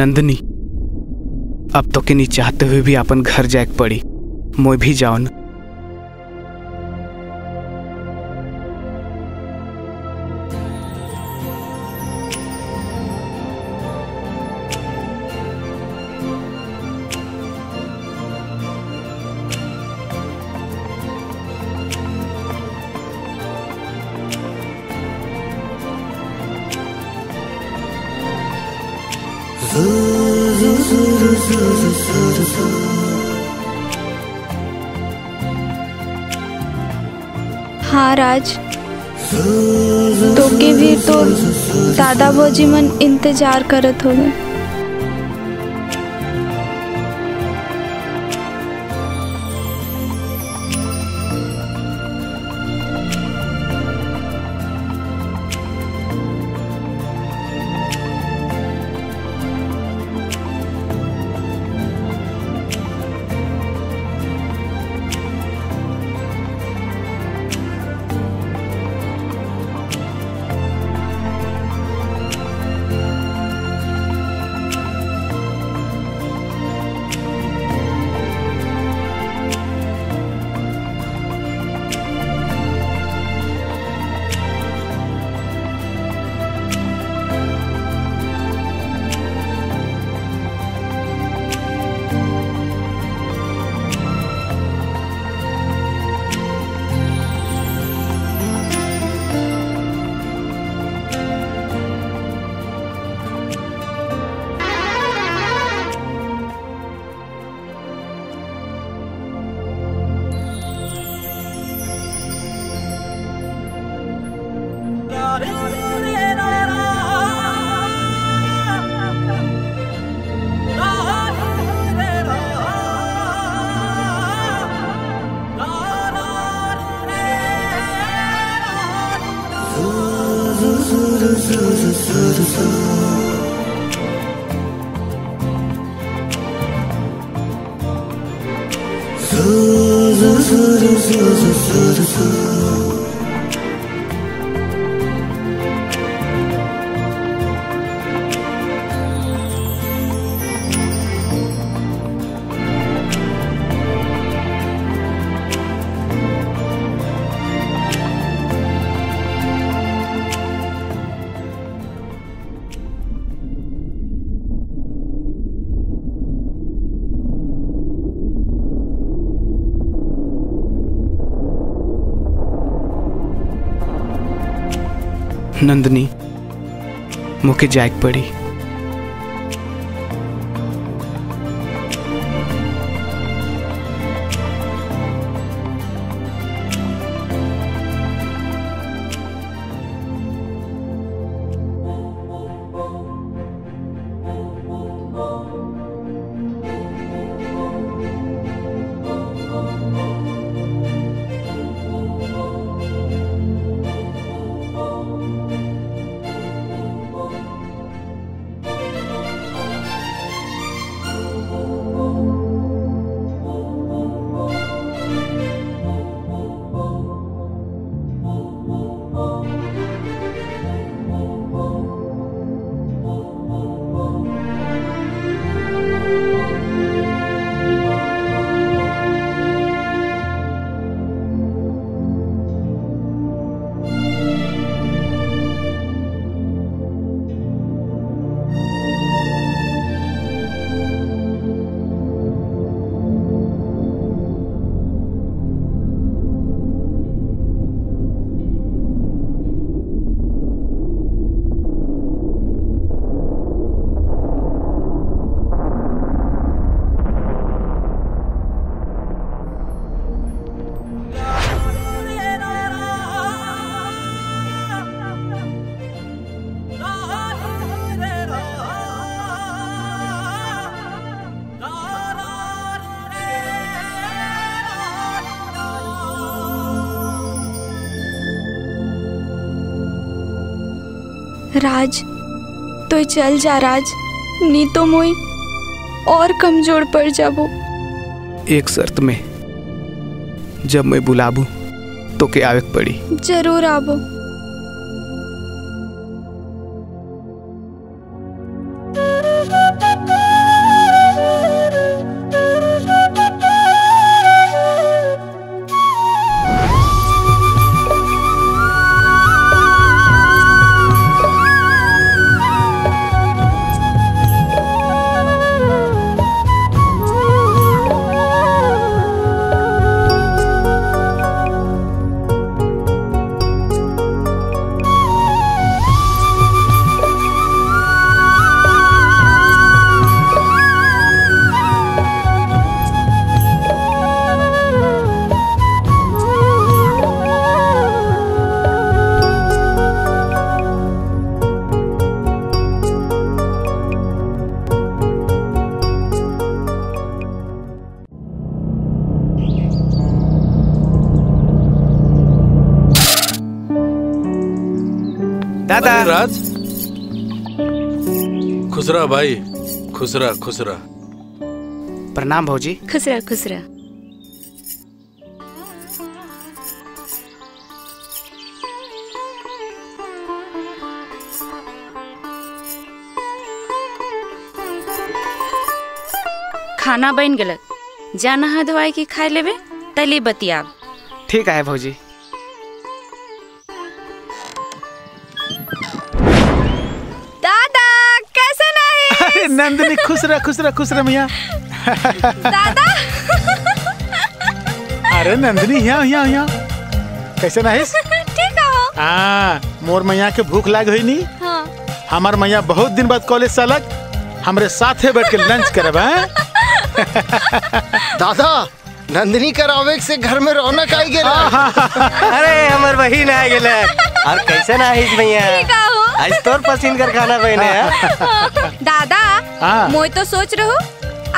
नंदनी। अब तो के नहीं चाहते हुए भी अपन घर जाए पड़ी। मोय भी जाओ न इंतज़ार करत होगे। नंदनी मुके जाग पड़ी राज। तो चल जा राज। नी तो मोई और कमज़ोर पड़ जाबो। एक शर्त में जब मैं बुलाबू तो के आवेक पड़ी? ज़रूर आबो। भाई खुसरा खुसरा। प्रणाम भौजी। खुश रह खुश रह खाना बन गेल जा नहा धोआई के खाए लेबे? तली बतियाब। ठीक है भौजी। नंदनी खुश रह खुश रह खुश रह मैया। दादा। अरे नंदनी यहाँ यहाँ यहाँ। कैसे नाहिस? ठीक हो। हाँ मोर मैया के भूख लाग हुई नी। हाँ। हमार मैया बहुत दिन बाद कॉलेज से अलग। हमरे साथे बैठ के लंच करब हैं? दादा नंदिनी करावे से घर में रौनक आई गेल अरे हमर बहिन आ गेल और कैसे ना आहिस भैया आज तोर पसीन कर खाना बहने हैं? हाँ। मोय तो सोच रहो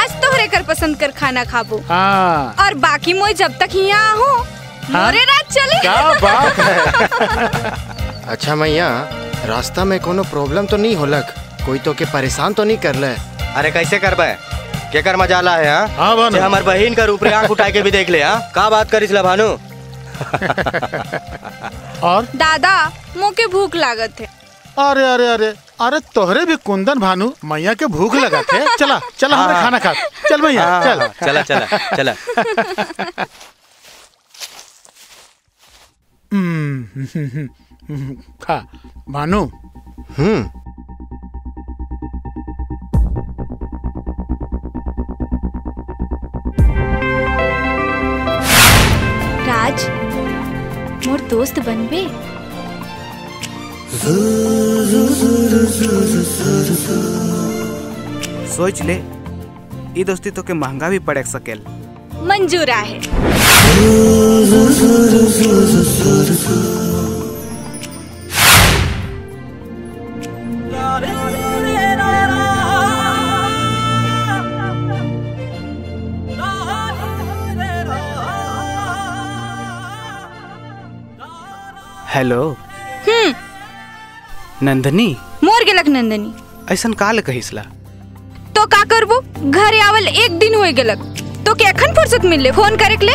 आज तोहरे कर पसंद कर खाना खाबो। हाँ। और बाकी मोय जब तक यहाँ हूँ मोरे रात चले। क्या बात है। अच्छा मैया रास्ता में कोनो प्रॉब्लम तो नहीं होलक? कोई तो के परेशान तो नहीं कर ले। अरे कैसे करबे? के कर मजाला है हाँ? हाँ भानु। जे हमार बहिन का ऊपरे आँख उठा के भी देख ले हाँ? का बात करिस ला भानु? और? दादा मोके भूख लागत है। अरे अरे अरे। अरे तोहरे भी कुंदन भानु मैया के भूख लगा थे चला चला हमारे हाँ। खाना खा। चल मैया हाँ, चल। चला चला चला। हम्म, हम्म, खा। भानु। हम्म। राज मोर दोस्त बनबे? सोच ले ई दोस्ती तो के महँगा भी पड़ सकेल। मंजूर है। हेलो। हम्म। नंदनी? मोर गेलक नंदनी। ऐसन काल कहिसला? तो का करबो? घर आवल एक दिन होए गेलक। तो के अखन फुर्सत मिलले? फ़ोन करे के ले।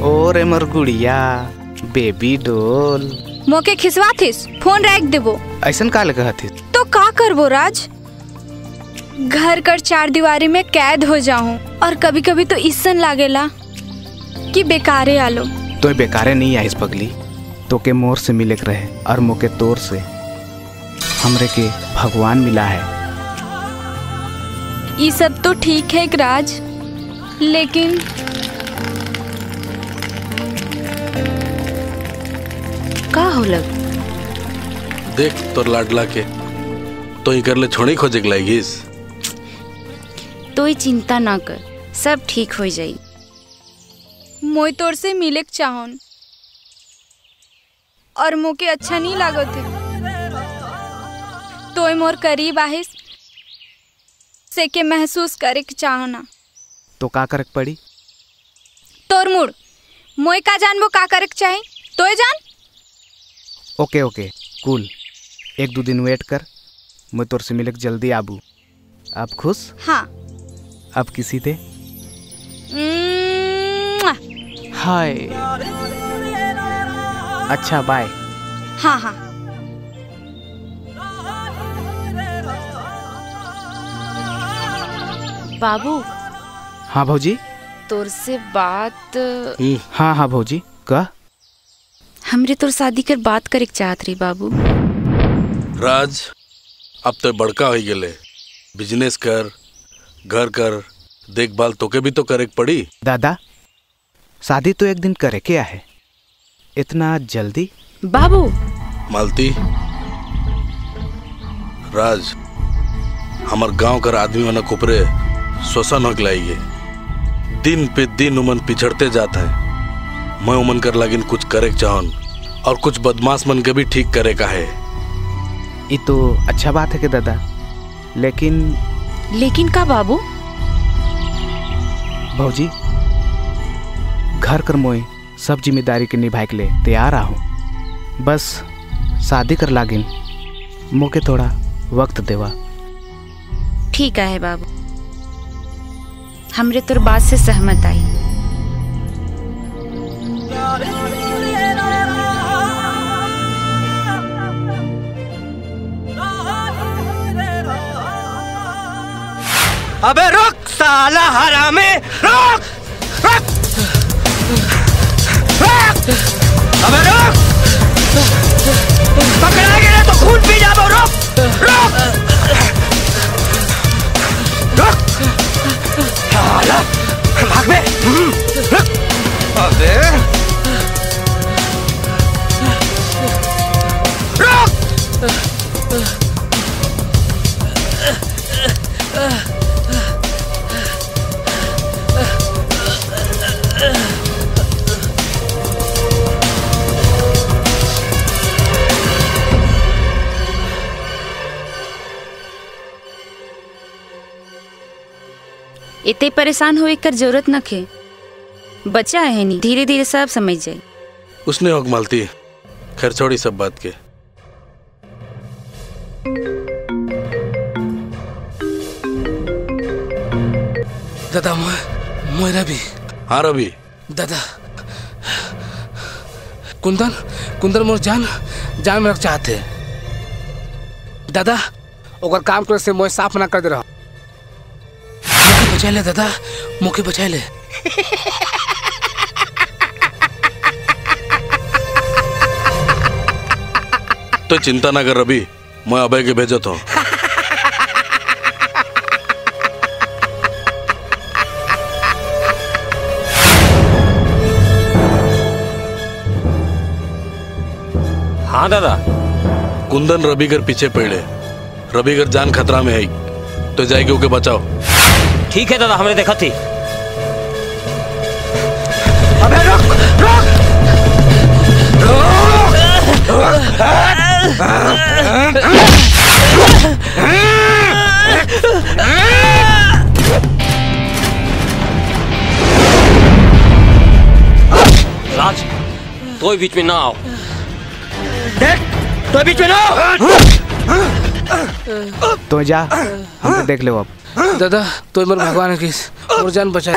ओरे मोर गुड़िया बेबी डोल। मोके खिसवाथिस? फ़ोन रख देबो। ऐसन काल कहथिस? तो का करबो राज? घर कर चार दीवारी में कैद हो जाऊँ और कभी कभी तो इसन लागेला कि बेकारे आलो। तो बेकारे नहीं आइस पगली तो के मोर से मिले रहे और मोके तोर से। हमरे के भगवान मिला है। ये सब तो ठीक है राज लेकिन का होलक देख तोर लाडला के तो ही कर ले छोड़ी खोजे लागिस। तो ही चिंता ना कर सब ठीक हो जाई। मोय तोर से मिले चाहन। और मोके अच्छा नहीं लागत है। तोय मोर करीब आहिस से के महसूस करे के चाहना तो का करक पड़ी? तोर मुड़ मोय का जानबो का करे के चाही? तोय जान। Okay okay cool. एक दो दिन वेट कर मैं तोर से मिले के जल्दी आबू। आप खुश? हाँ। अब किसी दे हाय। अच्छा बाय हाँ हाँ। बाबू। हाँ भौजी? तोर से बात हाँ हाँ भौजी कह। हमरे तोर शादी कर बात करे के चाहत रही बाबू। राज अब तो बड़का हो गए बिज़नेस कर घर कर देखभाल तोके भी तो करे पड़ी। दादा शादी तो एक दिन करे के है इतना जल्दी? बाबू! मालती राज हमार गाँव कर आदमी मन कुपरे। शोषण हो गए दिन पे दिन उमन पिछड़ते जाता है। मैं उमन कर लागिन कुछ करे चाहन और कुछ बदमाश मन के भी ठीक करे का है। ये तो अच्छा बात है कि दादा लेकिन लेकिन का बाबू? भौजी घर कर मोए सब ज़िम्मेदारी के निभाए के लिए तैयार हूँ बस शादी कर लागिन मोके थोड़ा वक्त देवा। ठीक है बाबू। हमरे तोर बात से सहमत आई। अबे रुक, साला हरामे रुक रुक रुक, अबे रुक पकड़ा गया तो खून पी जाबो रुक रुक रुक साला इतने परेशान होए कर ज़रूरत न खे। बच्चा है नहीं धीरे धीरे सब समझ जाए। उसने हक मालती खैर छोड़ी सब बात के। दादा मोय मोय रवि हाँ रवि। दादा कुंदन कुंदन मोर जान जान में रख चाहते। दादा ओकर काम करे से मोय साफ़ ना कर दे रहा। मुखे बचा ले दादा। मुखे बचा ले। तो चिंता ना कर रवि। मैं अभय के भेजत हूँ। हाँ दादा। कुंदन रवि कर पीछे पड़े। रवि कर जान खतरा में है। तो जाएगी ओके बचाओ। ठीक है दादा हमने देखा थी। अबे रुक रुक। राज तो बीच में ना आओ। देख तो बीच में ना आओ। तो जा हम देख लो अब। दादा तो मोर भगवान की मोर जान बचा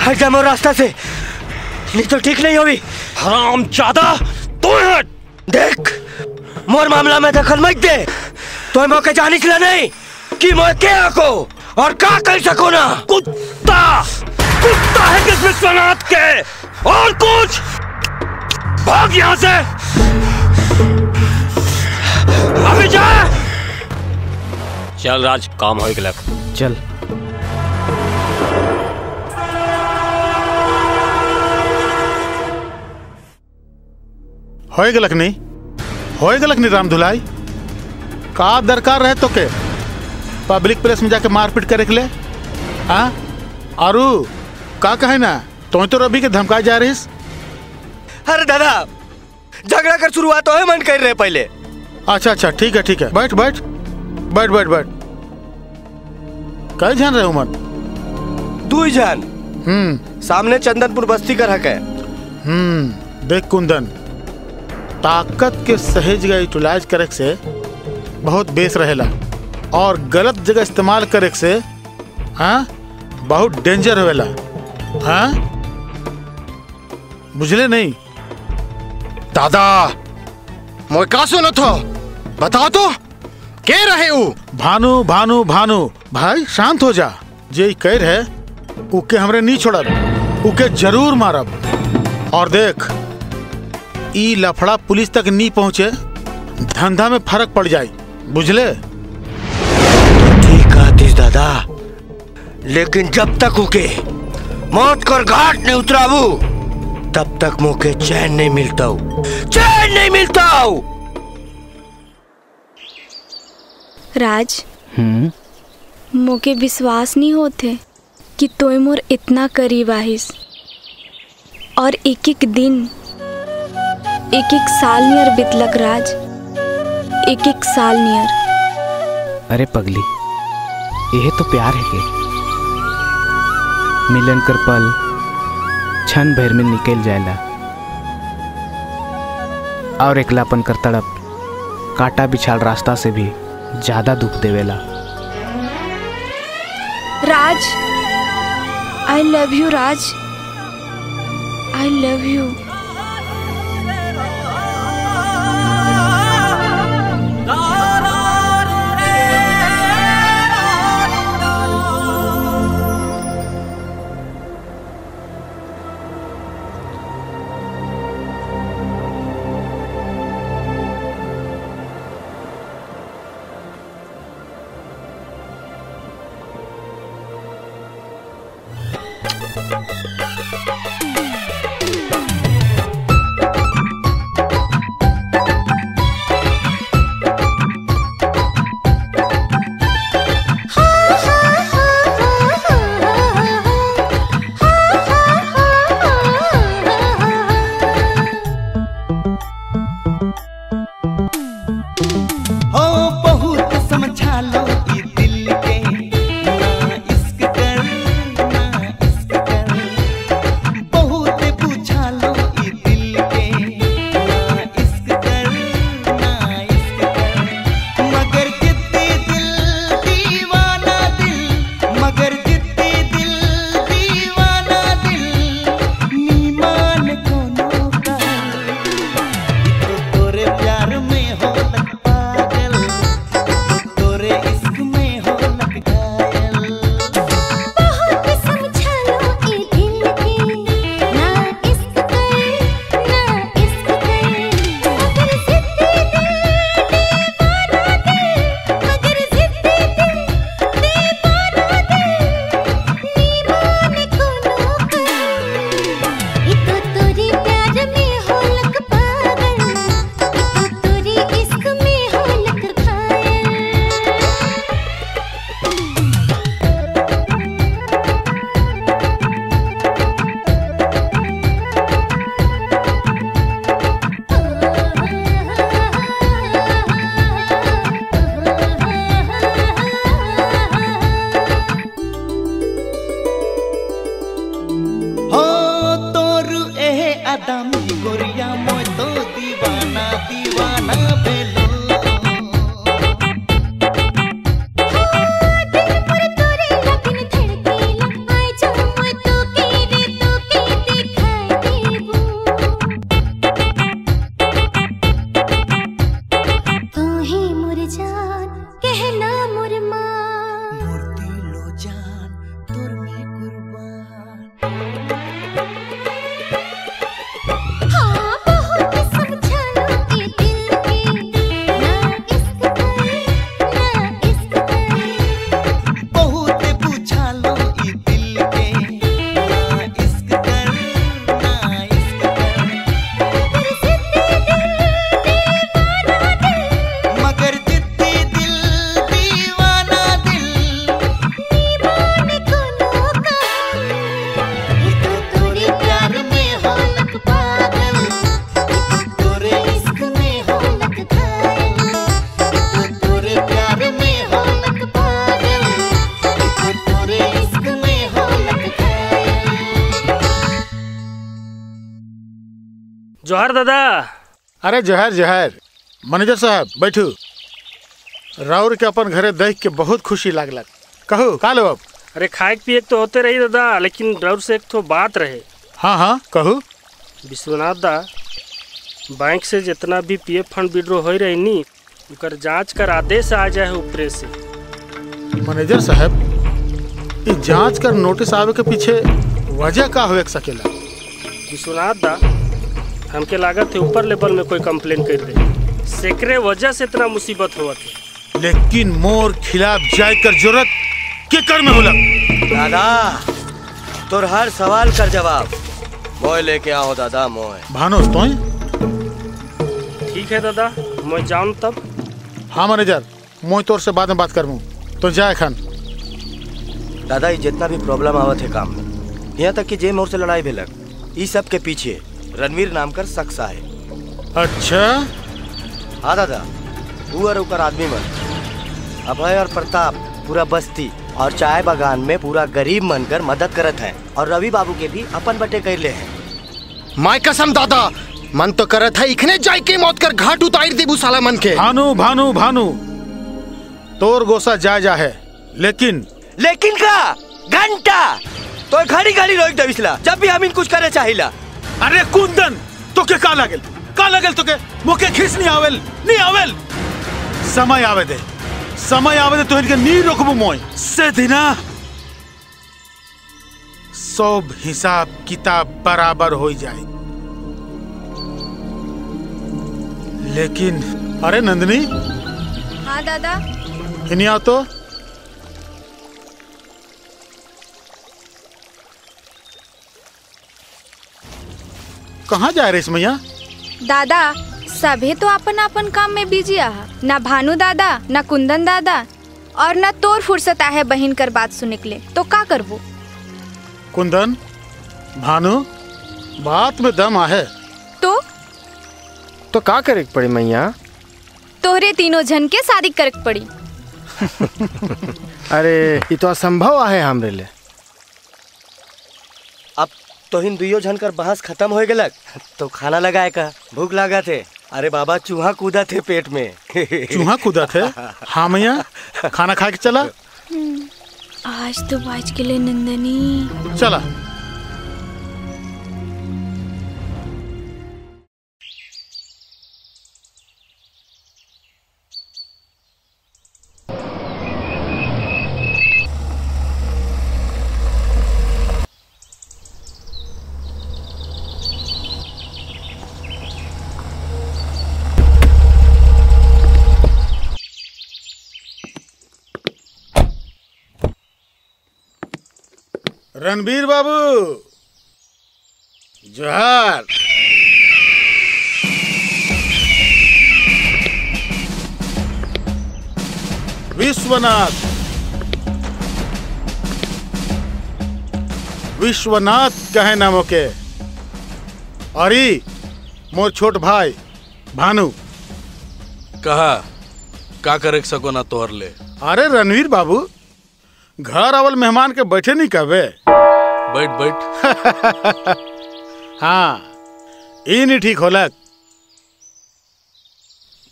हट जा मोर रास्ता से। नहीं तो ठीक नहीं होगी। हराम ज़्यादा तू हट। देख मोर मामला में दखल मत दे। तो मौके जा निकला नहीं कि मैं क्या को और का कर सको ना। कुत्ता कुत्ता है किस विश्वनाथ के? और कुछ? भाग यहाँ से। जा। चल राज काम हो गया। चल। होए गलक नहीं। होए गलक नहीं राम धुलाई। का दरकार रहे तो के पब्लिक प्लेस में जाके मारपीट करे के ले हाँ? आरू का कहे ना? तो तो रवि के धमका जा रही अरे दादा झगड़ा कर शुरुआत हो मन कर रहे पहले। अच्छा अच्छा ठीक है ठीक है। बैठ बैठ बैठ बैठ बैठ। कई जान रहे उमर? दू जान। हम्म। सामने चंदनपुर बस्ती का हक है। हम्म देख कुंदन ताकत के सही जगह यूटिलाइज करे से बहुत बेस रहेला और गलत जगह इस्तेमाल करे से हाँ बहुत डेंजर होवेला हाँ? बुझले नहीं? दादा मोय का सुनत हो बताओ तो। के रहे ऊ भानु भानु भानु। भाई शांत हो जा। जे कह रहे उके हमरे नहीं छोड़ब उके ज़रूर मारब। और देख ई लफड़ा पुलिस तक नहीं पहुँचे धंधा में फ़र्क पड़ जाए बुझले? ठीक आतीस दादा। लेकिन जब तक उके मौत कर घाट नहीं उतराबू तब तक मुके चैन नहीं मिलता। हूँ चैन नहीं मिलता! हूँ राज। हम्म। मोके विश्वास नहीं होते कि तोय मोर इतना करीब आहिस। और एक एक दिन एक एक साल नियर बितलक राज। एक एक साल नियर। अरे पगली यह तो प्यार है के। मिलन कर पल क्षण भर में निकल जाएला। और एकलापन कर तड़प काटा बिछाल रास्ता से भी। ज़्यादा दुख देवेला। Raj I love you Raj. I love you अरे जहर जहर। मैनेजर साहब बैठू। राउर के अपन घरे देख के बहुत खुशी लागलक। कहू का लो अब? अरे खाए पिए तो होते रही दादा लेकिन रउर से एक तो बात रहे। हाँ हाँ कहू। विश्वनाथ दा बैंक से जितना भी पीएफ फंड विड्रॉ हो रही नी उकर जाँच कर आदेश आ जाए ऊपरे से। मैनेजर साहब जाँच कर नोटिस आवे के पीछे वजह का के सकेला? विश्वनाथ दा हमके लागत है ऊपर लेवल में कोई कंप्लेन कर दे। सेकरे वजह से इतना मुसीबत हुआ था। लेकिन मोर खिलाफ जाय कर ज़रूरत के कर में होला दादा तोर हर सवाल कर जवाब। मोय लेके आओ दादा मोय। भानुस तो ठीक है दादा मैं जाऊँ तब? हाँ मैनेजर मैं तोर से बाद में बात करूँ तो जाए खान दादा ये जितना भी प्रॉब्लम आवत है काम में यहाँ तक कि जे मोर से लड़ाई भेलक ई सब के पीछे। रणवीर नाम कर शख्स है। अच्छा। हाँ दादा। और ओकर आदमी मन। अभय और प्रताप पूरा बस्ती और चाय बागान में पूरा गरीब मनकर मदद करत है और रवि बाबू के भी अपन बटे कर ले हैं। माय कसम दादा। मन तो करत है इखने जाय के मौत कर घाट उतार देबू साला मन के। भानु भानु भानु। तोर गोसा जा जा है लेकिन लेकिन का? घंटा। तो घड़ी घड़ी रोक दे बिसला जब भी हम इन कुछ करे चाहिला अरे कुंदन तो के का लागल? का लागल तो के मुके खींच नहीं आवेल नहीं आवेल। समय आवे दे समय आवे दे तो इनके नी रोकबू मोय से दिना। सब हिसाब किताब बराबर हो जाए। लेकिन अरे नंदनी। हाँ दादा। इन्हीं तो कहाँ जा रहे मैया? दादा सभी तो अपन अपन काम में बिज़ी आहा ना भानु दादा ना कुंदन दादा और ना तोर फुर्सत आहे बहन कर बात सुने के लिए। तो का करबो? कुंदन भानु बात में दम आहे। तो? तो का करे के पड़ी मैया? तोहरे तीनों जन के शादी करे के पड़ी। अरे ये तो असंभव है हमरे लिए। अब तो इन दुइयो झन कर बहस खत्म हो गलक तो खाना लगाए का भूख लगा थे अरे बाबा चूहा कूदा थे पेट में। चूहा कूदा थे? हाँ मैया। खाना खा के चला आज तो बाज के लिए नंदनी। चला। रणबीर बाबू। जोहार। विश्वनाथ। विश्वनाथ कहे नामों के। और ई मोर छोट भाई भानु। कहा का करे सको ना तोहर ले? अरे रणवीर बाबू घर अवल मेहमान के बैठे नहीं कहबे बैठ बैठ। हाँ ई नहीं ठीक होलक।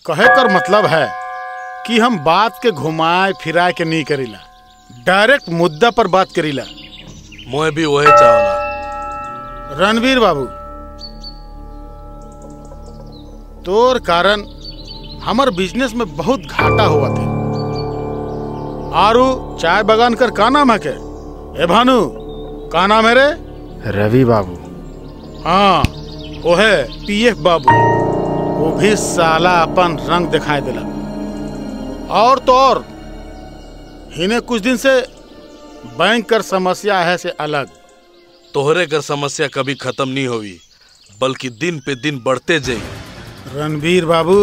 कहे कर मतलब है कि हम बात के घुमाए फिराए के नहीं करीला। डायरेक्ट मुद्दा पर बात करीला। मैं भी वही चाहना रणवीर बाबू तोर कारण हमर बिज़नेस में बहुत घाटा हुआ थे। आरू चाय बगान कर का नाम है के ए भानु का नाम है रे? रवि बाबू। हाँ वो है पीएफ बाबू। वो भी साला अपन रंग दिखाई दिला। और तो और हिने कुछ दिन से बैंक कर समस्या है से अलग। तोहरे कर समस्या कभी खत्म नहीं हुई बल्कि दिन पे दिन बढ़ते जाई रणबीर बाबू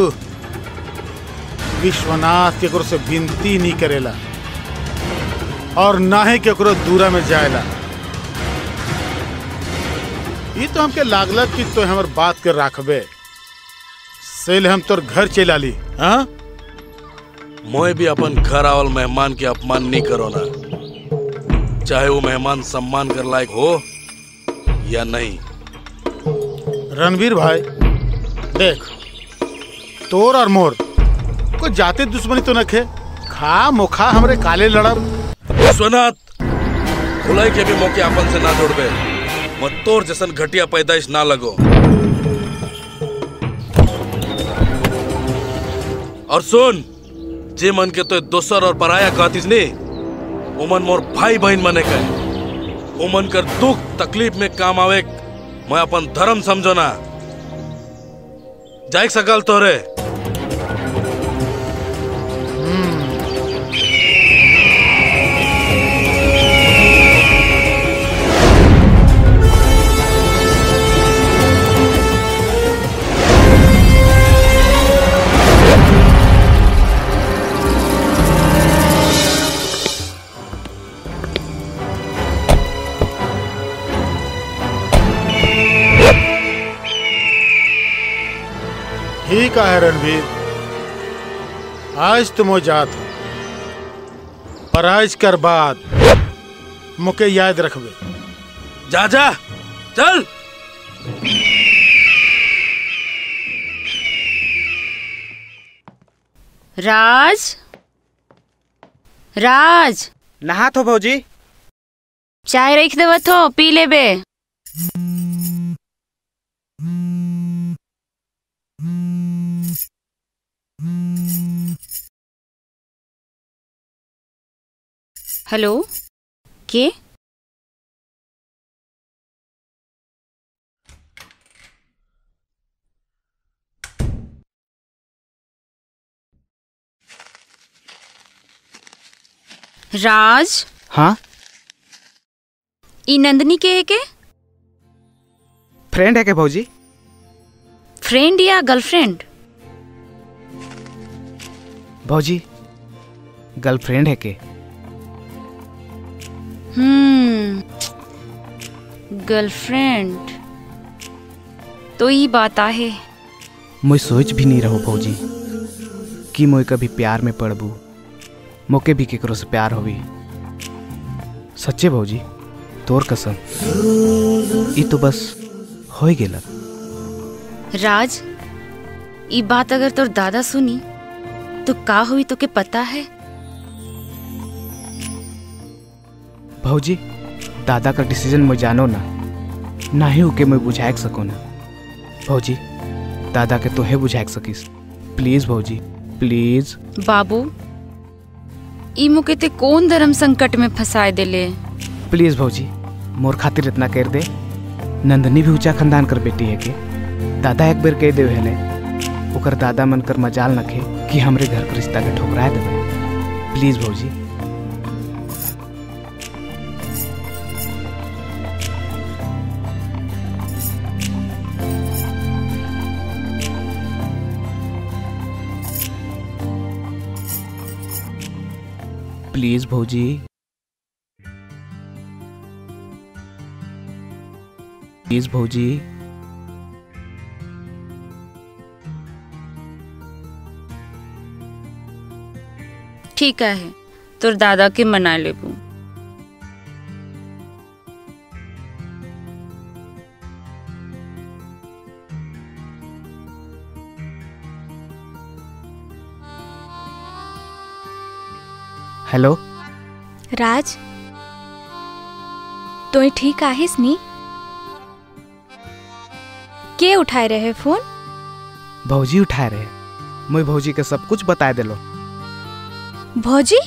विश्वनाथ केकरो से विनती नहीं करेला। और ना ही केकरो दूरा में जाएला ये तो हमके लागला कि तो हमर बात के राखबे। सेल हम तोर घर चला ली। हाँ? मोए भी अपन घर आवल मेहमान के अपमान नहीं करो ना चाहे वो मेहमान सम्मान कर लायक हो या नहीं। रणवीर भाई देख तोर और मोर कोई जाते दुश्मनी तो न खे? खा मुखा हमरे काले लड़ब। विश्वनाथ खुलाई के भी मौके अपन से ना जोड़बे। मत तोर जैसन घटिया पैदाइश ना लगो। और सुन, जे मन के तो दोसर और पराया कहतीस नी उमन मोर भाई बहन मने कहे। उमन कर दुख, तकलीफ़ में काम आवे मैं अपन धर्म समझो ना। जाए सकल तोरे। ठीक है रणवीर। आज तुम जात हो। पर आज कर बाद मुके याद रखबे। जा जा चल। राज? राज? नहा तो भौजी। चाय रख देव तो पी लेबे हेलो के? राज? हाँ? ई नंदनी के है के? फ्रेंड है के भौजी? फ्रेंड या गर्लफ्रेंड भौजी गर्लफ्रेंड है के? हम्म गर्लफ्रेंड तो ये बात आहे। मैं सोच भी नहीं रहो भौजी कि मैं कभी प्यार में पड़बू मोके भी केकरो से प्यार होवी सच्चे भौजी तोर कसम ई तो बस हो ही राज ई बात अगर तोर दादा सुनी तो का हुई तो के पता है? भौजी दादा का डिसीज़न मैं जानो ना। ना ही होके मैं बुझाए सको ना। भौजी दादा के तोहे बुझा सकीस। प्लीज़ भौजी प्लीज़। बाबू ई मुके ते कौन धर्म संकट में फंसाए देले? प्लीज़ भौजी मोर खातिर इतना कर दे। नंदनी भी ऊँचा खानदान कर बेटी है के। दादा एक बेर कह दे हेले ओकर दादा मन कर मजाल नखे कि हमरे घर के रिश्ता के ठुकराए देवे। प्लीज़ भौजी। प्लीज़ भौजी। प्लीज़ भौजी। ठीक है तोर दादा के मना लेबू। हेलो? राज? तो ठीक आहेस नी? के उठाए रहे फ़ोन? भौजी उठाए रहे। मैं भौजी के सब कुछ बताए दिलो। भौजी?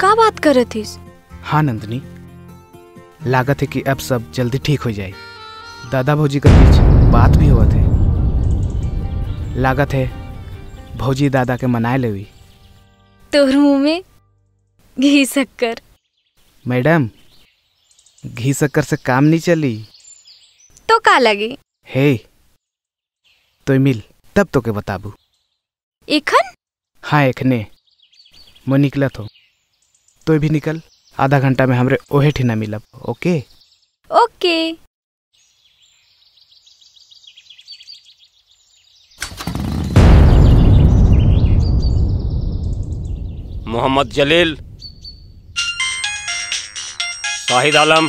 का बात करत थीस हाँ नंदनी। लागत है कि अब सब जल्दी ठीक हो जाए। दादा भौजी के बीच बात भी हुआ थे लागत है भौजी दादा के मनाए लेवी। तोर मुँह में घी शक्कर। मैडम घी शक्कर से काम नहीं चली। तो का लगी? हे तो मिल तब तो के बताबू। एखन? हाँ एखने मैं निकलत हो तो भी निकल आधा घंटा में हमरे ओहे ठिना मिलब okay? Okay. Mohammad Jalil Shahid Alam.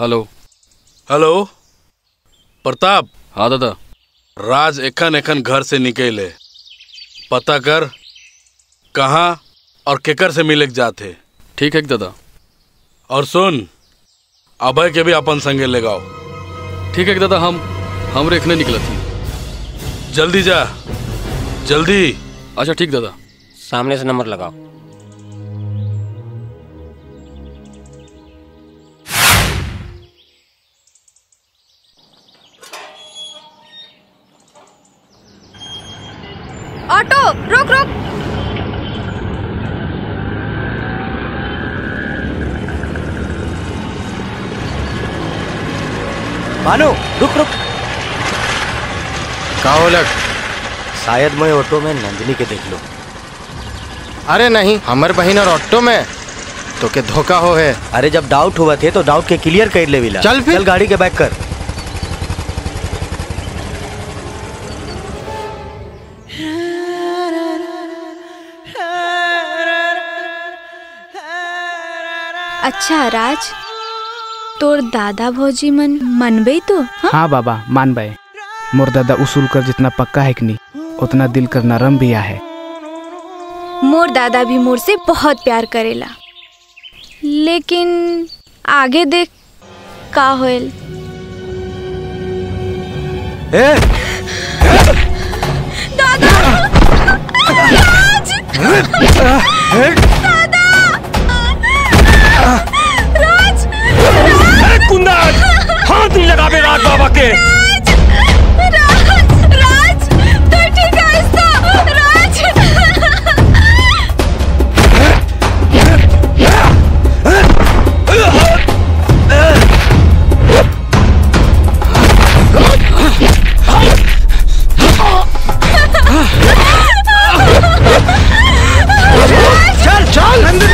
Hello. Hello? Pratap? हाँ दादा। राज एखन एखन घर से निकले। पता कर कहाँ और केकर से मिले के जाते। ठीक है दादा। और सुन अभय के भी अपन संगे ले गाओ ठीक है दादा हम हम रेखने निकला थी जल्दी जा जल्दी। अच्छा ठीक दादा। सामने से नंबर लगाओ। ऑटो रोक रोक। भानु रुक रुक। का होलक शायद मैं ऑटो में नंदिनी के देख लो। अरे नहीं हमर बहन और ऑटो में। तो के धोखा हो है। अरे जब डाउट हुआ थे तो डाउट के क्लियर कर ले विला चल फिर। चल गाड़ी के बैक कर। अच्छा राज। तोर दादा भौजी मन मनबे तो हाँ? हाँ बाबा मान बाय मोर दादा उसूल कर जितना पक्का है कि नहीं उतना दिल कर नरम भी है। मोर दादा भी मोर से बहुत प्यार करेला। लेकिन आगे देख का होएल? ए! दादा! राज! हाथ नहीं लगावे राज बाबा के। राज राज तू ठीक है इसका राज। चल चल। नंदिनी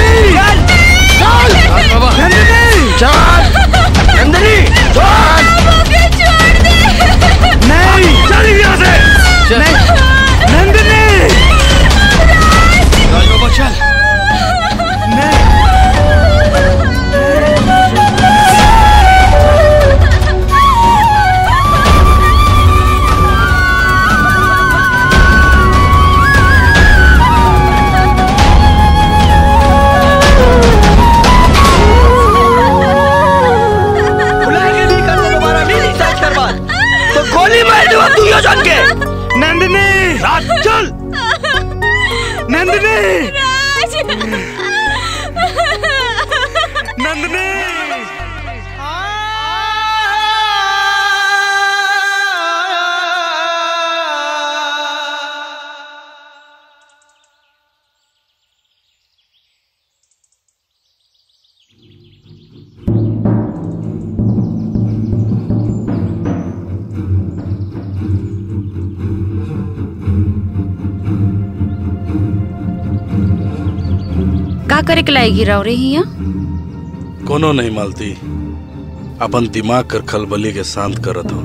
का करे के गिराव रे हिया कोनो नहीं मालती। अपन दिमाग कर खलबली के शांत करत हो।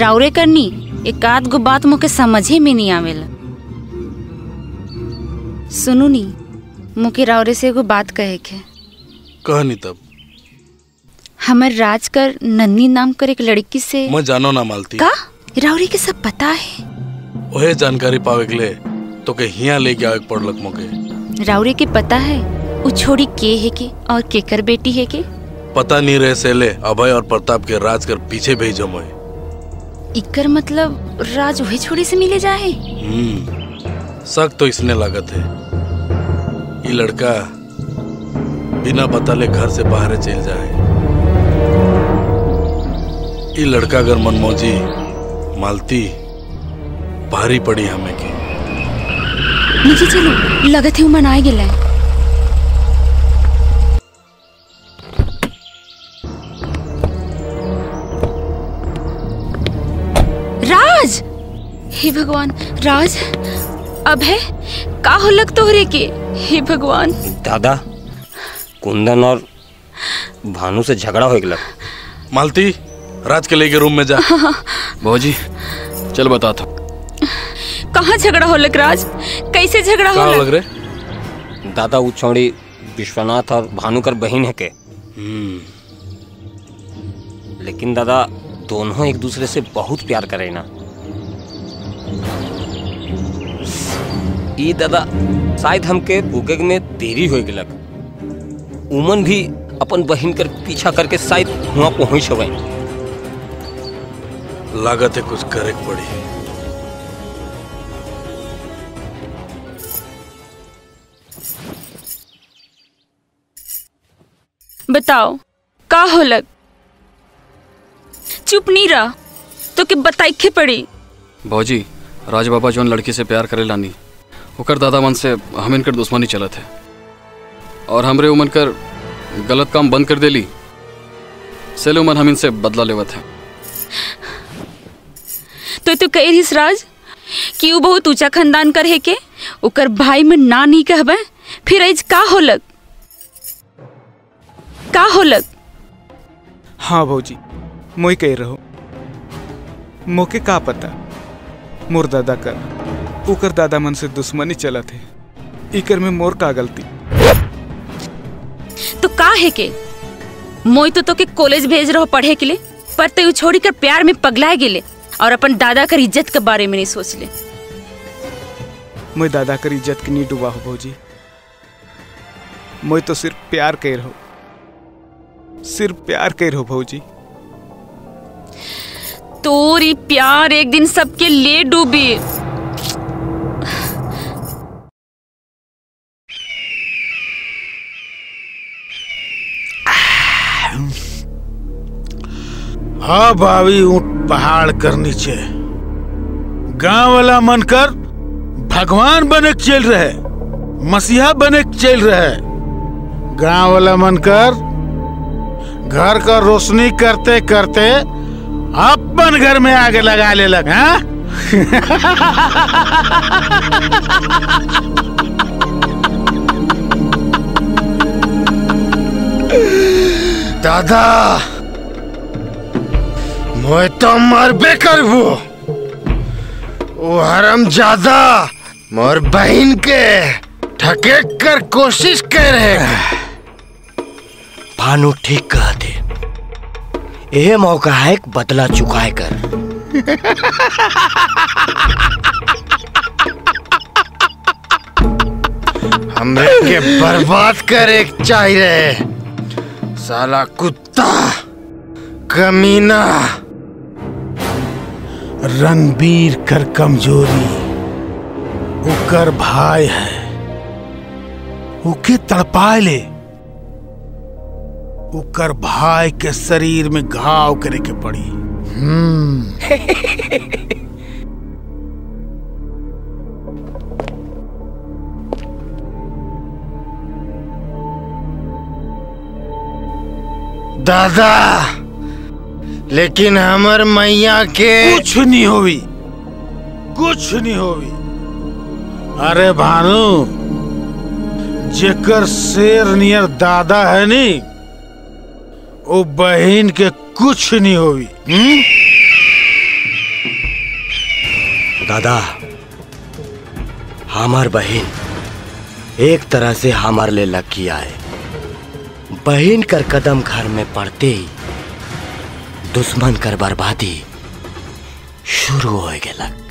राउरे करनी एक आध गो बात मुके समझे में नहीं आवेला। सुनू नी मुके राउरे से एगो बात कहे के कहनी तब। हमर राज कर नन्नी नाम कर एक लड़की से मैं जानो ना मालती। का? राउरे के सब पता है? ओहे जानकारी पावे के ले तो के हिया लेके आवे पड़लक मोके। राउरे के पता है? उ छोड़ी के है के और केकर बेटी है के? पता नहीं रहे से ले अभय और प्रताप के राज कर पीछे भेजो मैं। इकर मतलब राज वही छोड़ी से मिले जाए? हम्म शक तो इसने लागत है। ये लड़का बिना बताले घर से बाहर चल जाए। ये लड़का अगर मनमौजी मालती भारी पड़ी हमें की। नीचे चलो लगत है उ मनाए गेला हे भगवान राज अब है? का होलक तोहरे के? हे भगवान। दादा कुंदन और भानु से झगड़ा हो गया। मालती राज के लेके रूम में जा। भौजी चल बता था। कहाँ झगड़ा होलक राज? कैसे झगड़ा हो लग? रहे दादा वो छौड़ी विश्वनाथ और भानु कर बहन है के। हम्म। लेकिन दादा दोनों एक दूसरे से बहुत प्यार करे ना। ई दादा शायद हमके भूखे में देरी हो गेलक। उमन भी अपन बहन कर पीछा करके शायद वहाँ पहुँच हवे। लागत है कुछ करे पड़ी। बताओ का होलक? चुप नहीं रह तो के बताइखे पड़ी? भौजी राज बाबा जौन लड़की से प्यार करे लानी ओकर दादा मन से हम इनकर दुश्मनी चलत है। और हमरे उमन कर गलत काम बंद कर देली सेले उमन हम इनसे बदला लेवत है। तो तू कह रही राज कि वो बहुत ऊँचा खानदान कर है के? ओकर भाई में ना नहीं कहबे फिर आज का होलक का होलक हाँ भौजी मोई कह रहो। मोके का पता? मोर दादा कर। उकर दादा मन से दुश्मनी चलत है। इकर में मोर का गलती। तो का है के? मोई तो तोके कॉलेज भेज रहो पढ़े के लिए पर तू छोड़ी कर प्यार में पगलाए गेले और अपन दादा कर इज़्ज़त के बारे में नहीं सोच ले मोई दादा कर इज़्ज़त के नहीं डूबा हो भौजी। मोई तो सिर्फ़ प्यार कह रहो। सिर्फ़ प्यार कह रहो भौजी। तोरी प्यार एक दिन सबके लिए डूबी। अब आवी ऊँट पहाड़ कर नीचे। गाँव वाला मन कर भगवान बने चल रहे। मसीहा बने चल रहे। गाँव वाला मन कर घर का रोशनी करते करते अपन घर में आगे लगा ले लग हाँ? दादा मैं तो मरबे करबो वो हरम ज़्यादा मोर बहन के ठकेक कर कोशिश कर रहे भानु ठीक कहते यह मौका है कि बदला चुकाए कर। हमरे के बर्बाद करे के चाहिए साला कुत्ता, कमीना, रणबीर कर कमज़ोरी, उकर भाई है, उके तड़पाए ले। उकर भाई के शरीर में घाव करे के पड़ी। हम्म दादा लेकिन हमर मैया के कुछ नहीं होवी। कुछ नहीं होवी। अरे भानु जेकर शेर नियर दादा है नी वो बहन के कुछ नहीं होवी हम्म? दादा हमार बहन एक तरह से हमार ले लकिया है बहन कर कदम घर में पड़ते ही दुश्मन कर बर्बादी शुरू हो गेलक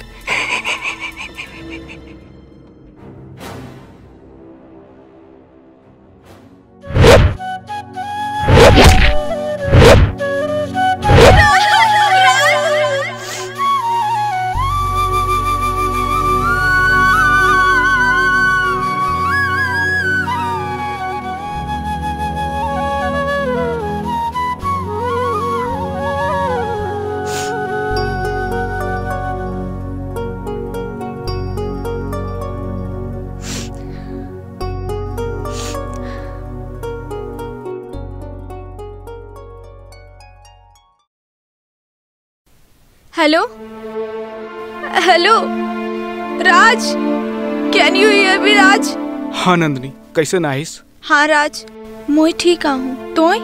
हाँ नंदनी कैसे नाहिस? हाँ राज मैं ठीक हूँ। तोय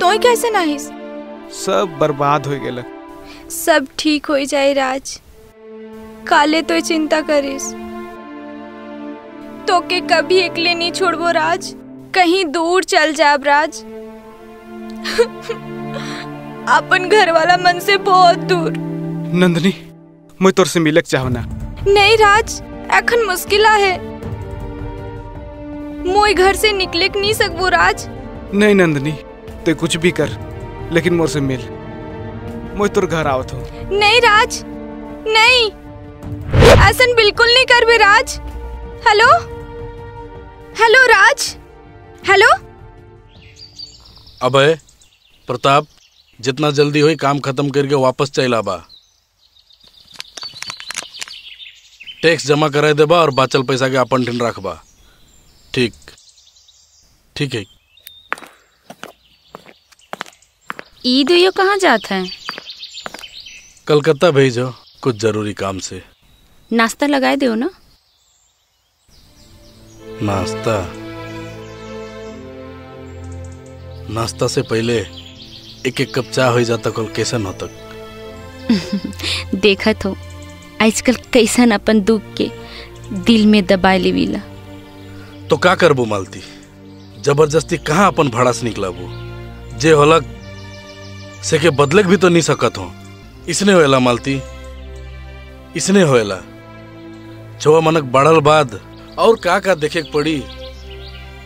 तोय कैसे नाहिस? सब बर्बाद हो गेलक। सब ठीक हो जाए राज। काले तो चिंता करिस। तो के कभी अकेले नहीं छोड़बो राज। कहीं दूर चल जाब राज। अपन घर वाला मन से बहुत दूर। नंदनी मैं तोर से मिलक चाहो ना नहीं राज अखन मुश्किल है मोई घर से निकले नहीं सकबो राज? नहीं नंदनी ते कुछ भी कर लेकिन मोर से मिल। मैं तोर घर आवत हूँ। नहीं राज नहीं। ऐसा बिल्कुल नहीं करबे Raj. Hello? Hello Raj? Hello? Abhay Pratap जितना जल्दी होई काम खत्म करके वापस चल आबा। टैक्स जमा कराए देबा और बाचल पैसा के अपन ठिन रखबा। ठीक। ठीक है। ई दुइयो कहाँ जात हैं? कलकत्ता भेजो कुछ ज़रूरी काम से। नाश्ता लगाए दो ना? नाश्ता? नाश्ता से पहले एक एक कप चाय हो जाता कल कैसन हो तक? देखत हो आजकल कैसन अपन दुख के दिल में दबाए लेविला तो का करबो मालती? ज़बरदस्ती कहाँ अपन भाड़ा से निकलाबो? जे होलक से के बदलक भी तो नहीं सकत हो। इसने होएला मालती। इसने होएला। छुआ मनक बढ़ल बाद और का का देखे पड़ी?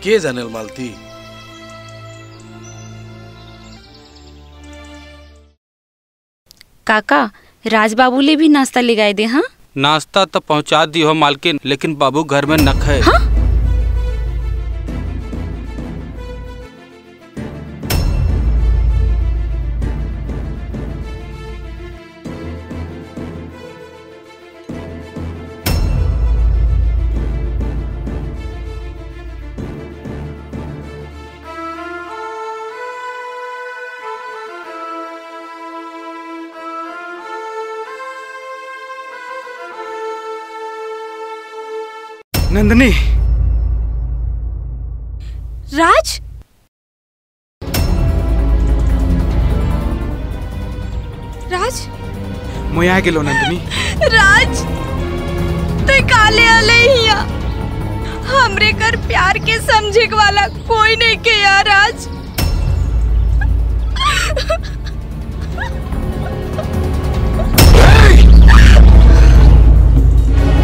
के जानेल मालती? काका राजबाबू ले भी नाश्ता ले गए दे हाँ? नाश्ता तो पहुँचा दी हो मालकिन लेकिन बाबू घर में नख है? नंदनी। राज? राज? मैं आ गेलो नंदनी। राज ते काले आले हिया हमरे कर प्यार के समझे वाला कोई नहीं के यार राज।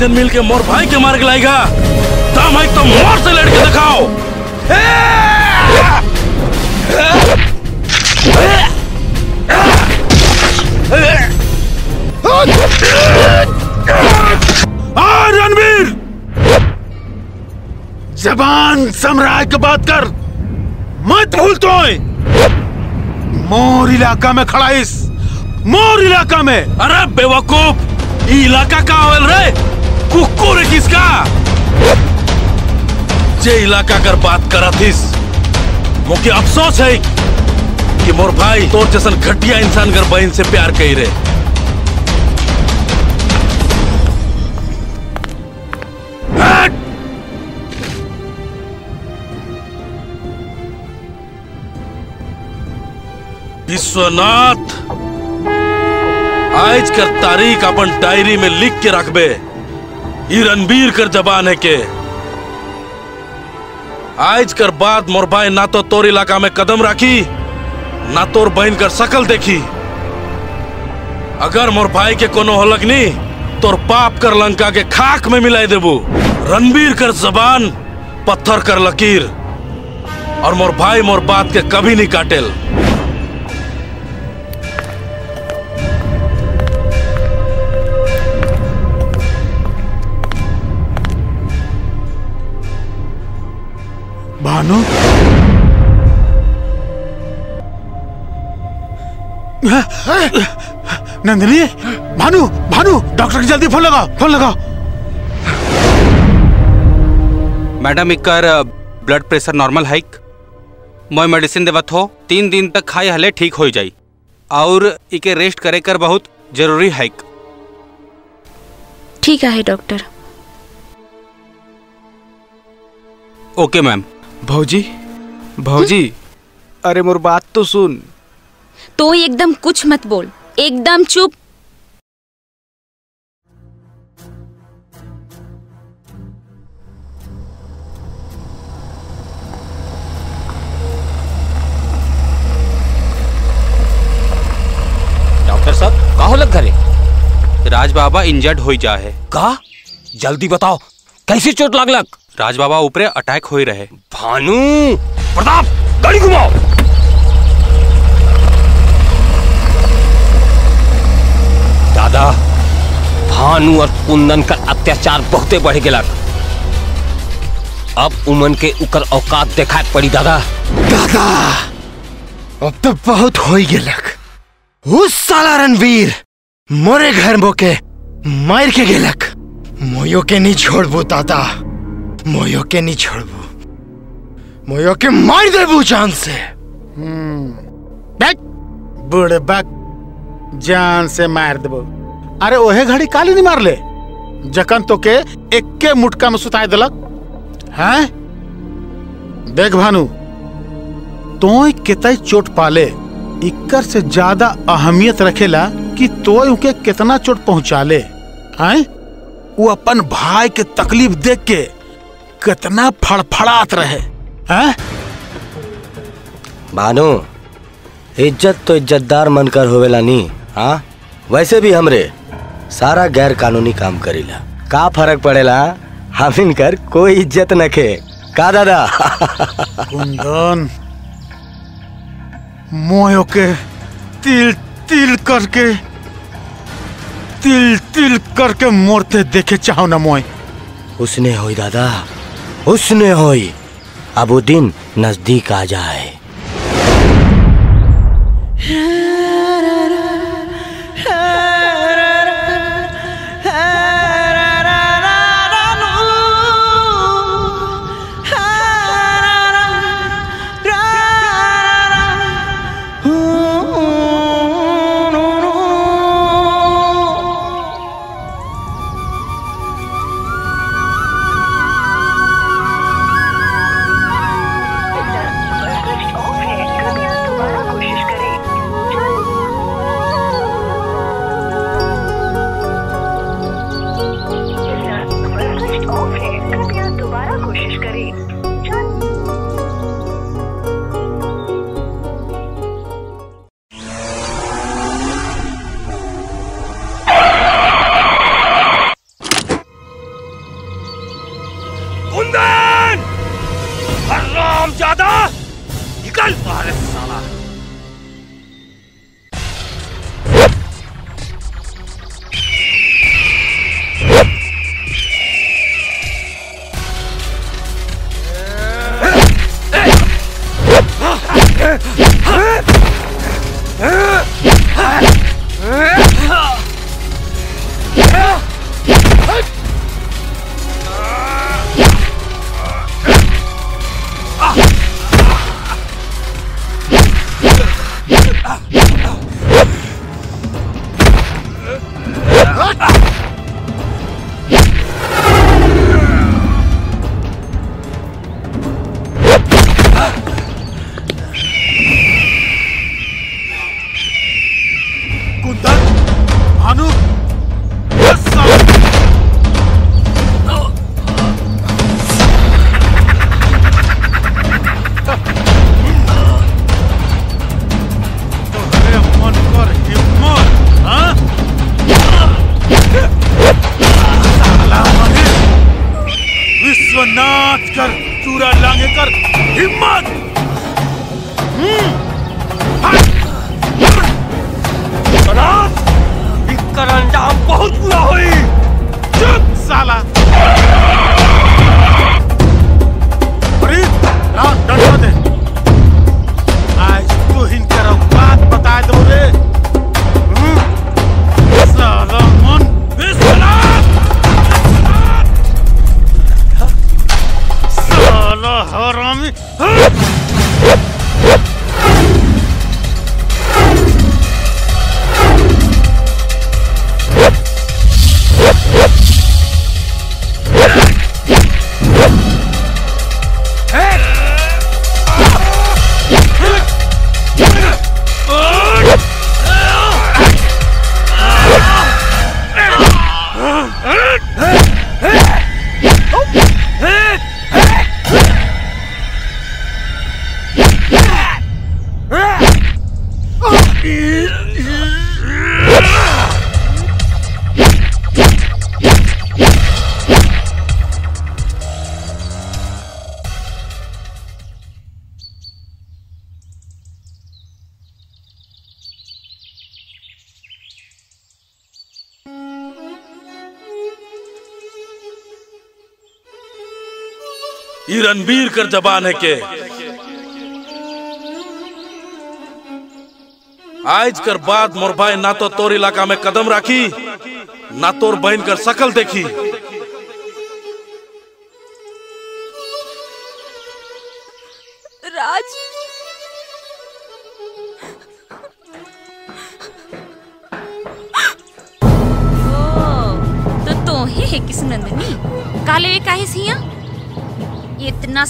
तीन मिल के मोर भाई के मार के लाएगा। दाम है तो मोर से लड़के दिखाओ। रणवीर! जबान समराय के बात कर। मत भूल तो मोर इलाका में खड़ा इस। मोर इलाका में। अरे बेवकूफ़ इलाका का रे? कुकुर किसका? जे इलाका कर बात करथिस मुके अफसोस है कि मोर भाई तोर जैसन घटिया इंसान कर बहन से प्यार कही रहे। विश्वनाथ, आज कर तारीख अपन डायरी में लिख के रखबे ई रणबीर कर जबान है के। आज कर बाद मोर भाई ना तो तोर इलाका में कदम रखी, ना तोर बहन कर शकल देखी। अगर मोर भाई के कोनो होलगनी तोर पाप कर लंका के खाक में मिलाई देबू। रणबीर कर जबान पत्थर कर लकीर, और मोर भाई मोर बात के कभी नहीं काटेल। भानु नंदिनी भानु भानु डॉक्टर की जल्दी फ़ोन लगाओ फ़ोन लगाओ। मैडम इकर ब्लड प्रेशर नॉर्मल हाइक मैं मेडिसिन देवत हो तीन दिन तक खाए हले ठीक हो जाई। और इके रेस्ट करे कर बहुत ज़रूरी हाइक ठीक है डॉक्टर ओके मैम भौजी भौजी अरे मोर बात तो सुन। तो एकदम कुछ मत बोल एकदम चुप। डॉक्टर साहब का होलक घरे? राज बाबा इंजर्ड हो जा है का जल्दी बताओ कैसी चोट लागलक राज बाबा ऊपरे अटैक हो रहे। भानु! प्रताप गाड़ी घुमाओ! दादा भानु और कुंदन का अत्याचार बहुते बढ़ गेलक। अब उमन के उकर औकात देखा पड़ी दादा। दादा अब तो बहुत हो ही गेलक। उस साला रणवीर मोरे घर मोके मार के गेलक। मोयो के नहीं छोड़बू दादा। मोयो के नहीं छोड़बू मोयो के मार देबू जान से। बूढ़े बक। जान से मार देबो। अरे ओहे घड़ी काली नहीं मार ले जकन तो के एक्के मुटका में सुताए दिलक। हैं? देख भानु तोय केतई चोट पाले इकर से ज़्यादा अहमियत रखेला कि तोय उके कितना चोट पहुँचा ले हैं? वो अपन भाई के तकलीफ़ देख के कितना फड़फड़ात रहे। हैं? भानु इज़्ज़त तो इज्जतदार मनकर होवेला नी हाँ? वैसे भी हमरे सारा गैर कानूनी काम करीला। का फ़र्क पड़ेला? हम इनकर कोई इज़्ज़त नखे का दादा? कुंदन मोयो के तिल तिल करके तिल तिल करके मोरते देखे चाहो ना मोय उसने होई दादा। उसने होई। अब वो दिन नज़दीक आ जाए। जबान है के। आज कर बाद मोर भाई ना तो तोर इलाका में कदम राखी ना तोर बहन कर सकल देखी।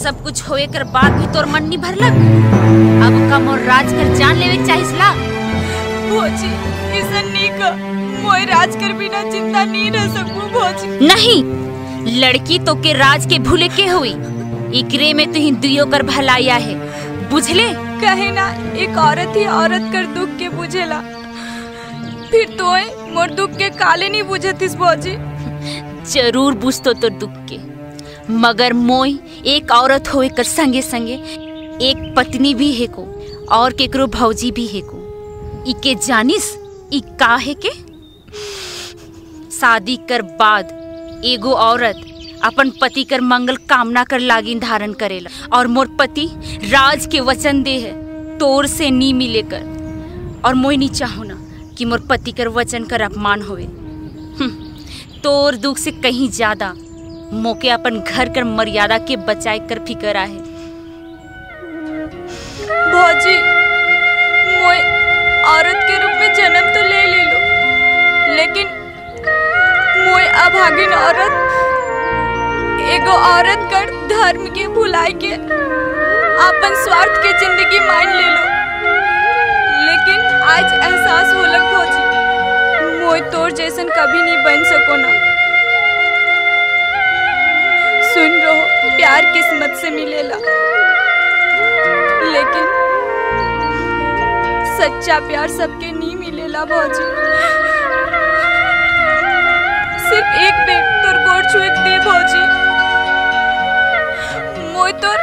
सब कुछ होए कर बाद भी तोर मन नहीं भरलक? अब कम और राज कर जान लेवे चाहिस ला। भोजी इसन नहीं का मोय राज कर बिना ज़िंदा नहीं रह सकूँ भोजी। नहीं लड़की तो के राज के भूले के हुई। इकरे में तुही दुयो कर भलाया है। बुझले? कहे ना एक औरत ही औरत कर दुख के बुझेला। फिर तोय मोर दुख के काले नहीं बुझतिस भोजी। ज़रूर बुझतो तो दुख के। मगर मोय एक औरत होए कर संगे संगे एक पत्नी भी है को और केकरो भौजी भी है को इके जानिस इ का है के शादी कर बाद एगो औरत अपन पति कर मंगल कामना कर लागिन धारण करेला और मोर पति राज के वचन दे है तोर से नी मिले कर और मोय नहीं चाहो ना कि मोर पति कर वचन कर अपमान होए हम्म, तोर दुख से कहीं ज़्यादा मोके अपन घर कर मर्यादा के बचाए कर फिकर आहे भौजी मोय औरत के रूप में जन्म तो ले ले लो, लेकिन मोय अभागिन औरत, एगो औरत कर धर्म के भुलाई के अपन स्वार्थ के ज़िंदगी मान ले लो। लेकिन आज एहसास होलक भौजी मोय तोर जैसन कभी नहीं बन सको ना। सुन रहो, प्यार किस्मत से मिलेला। लेकिन सच्चा प्यार सबके नहीं मिलेला, भौजी। सिर्फ़ एक बेर तोर गोड़ छुएक दे, भौजी। मोई तोर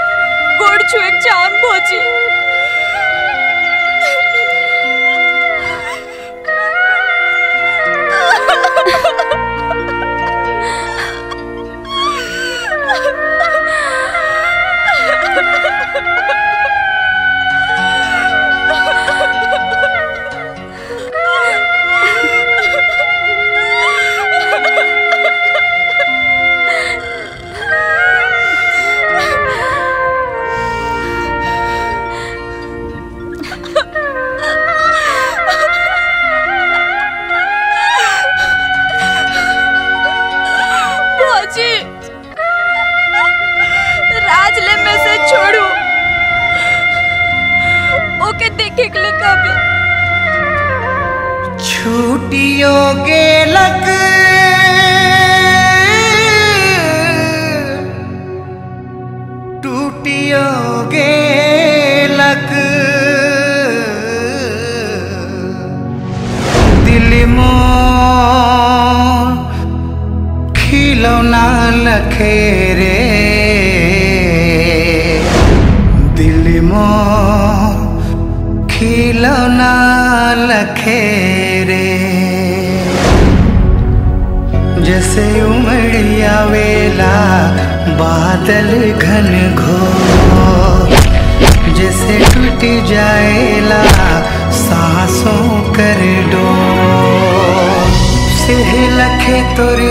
गोड़ छुएक चाहन भौजी। Ha ha ha!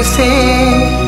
से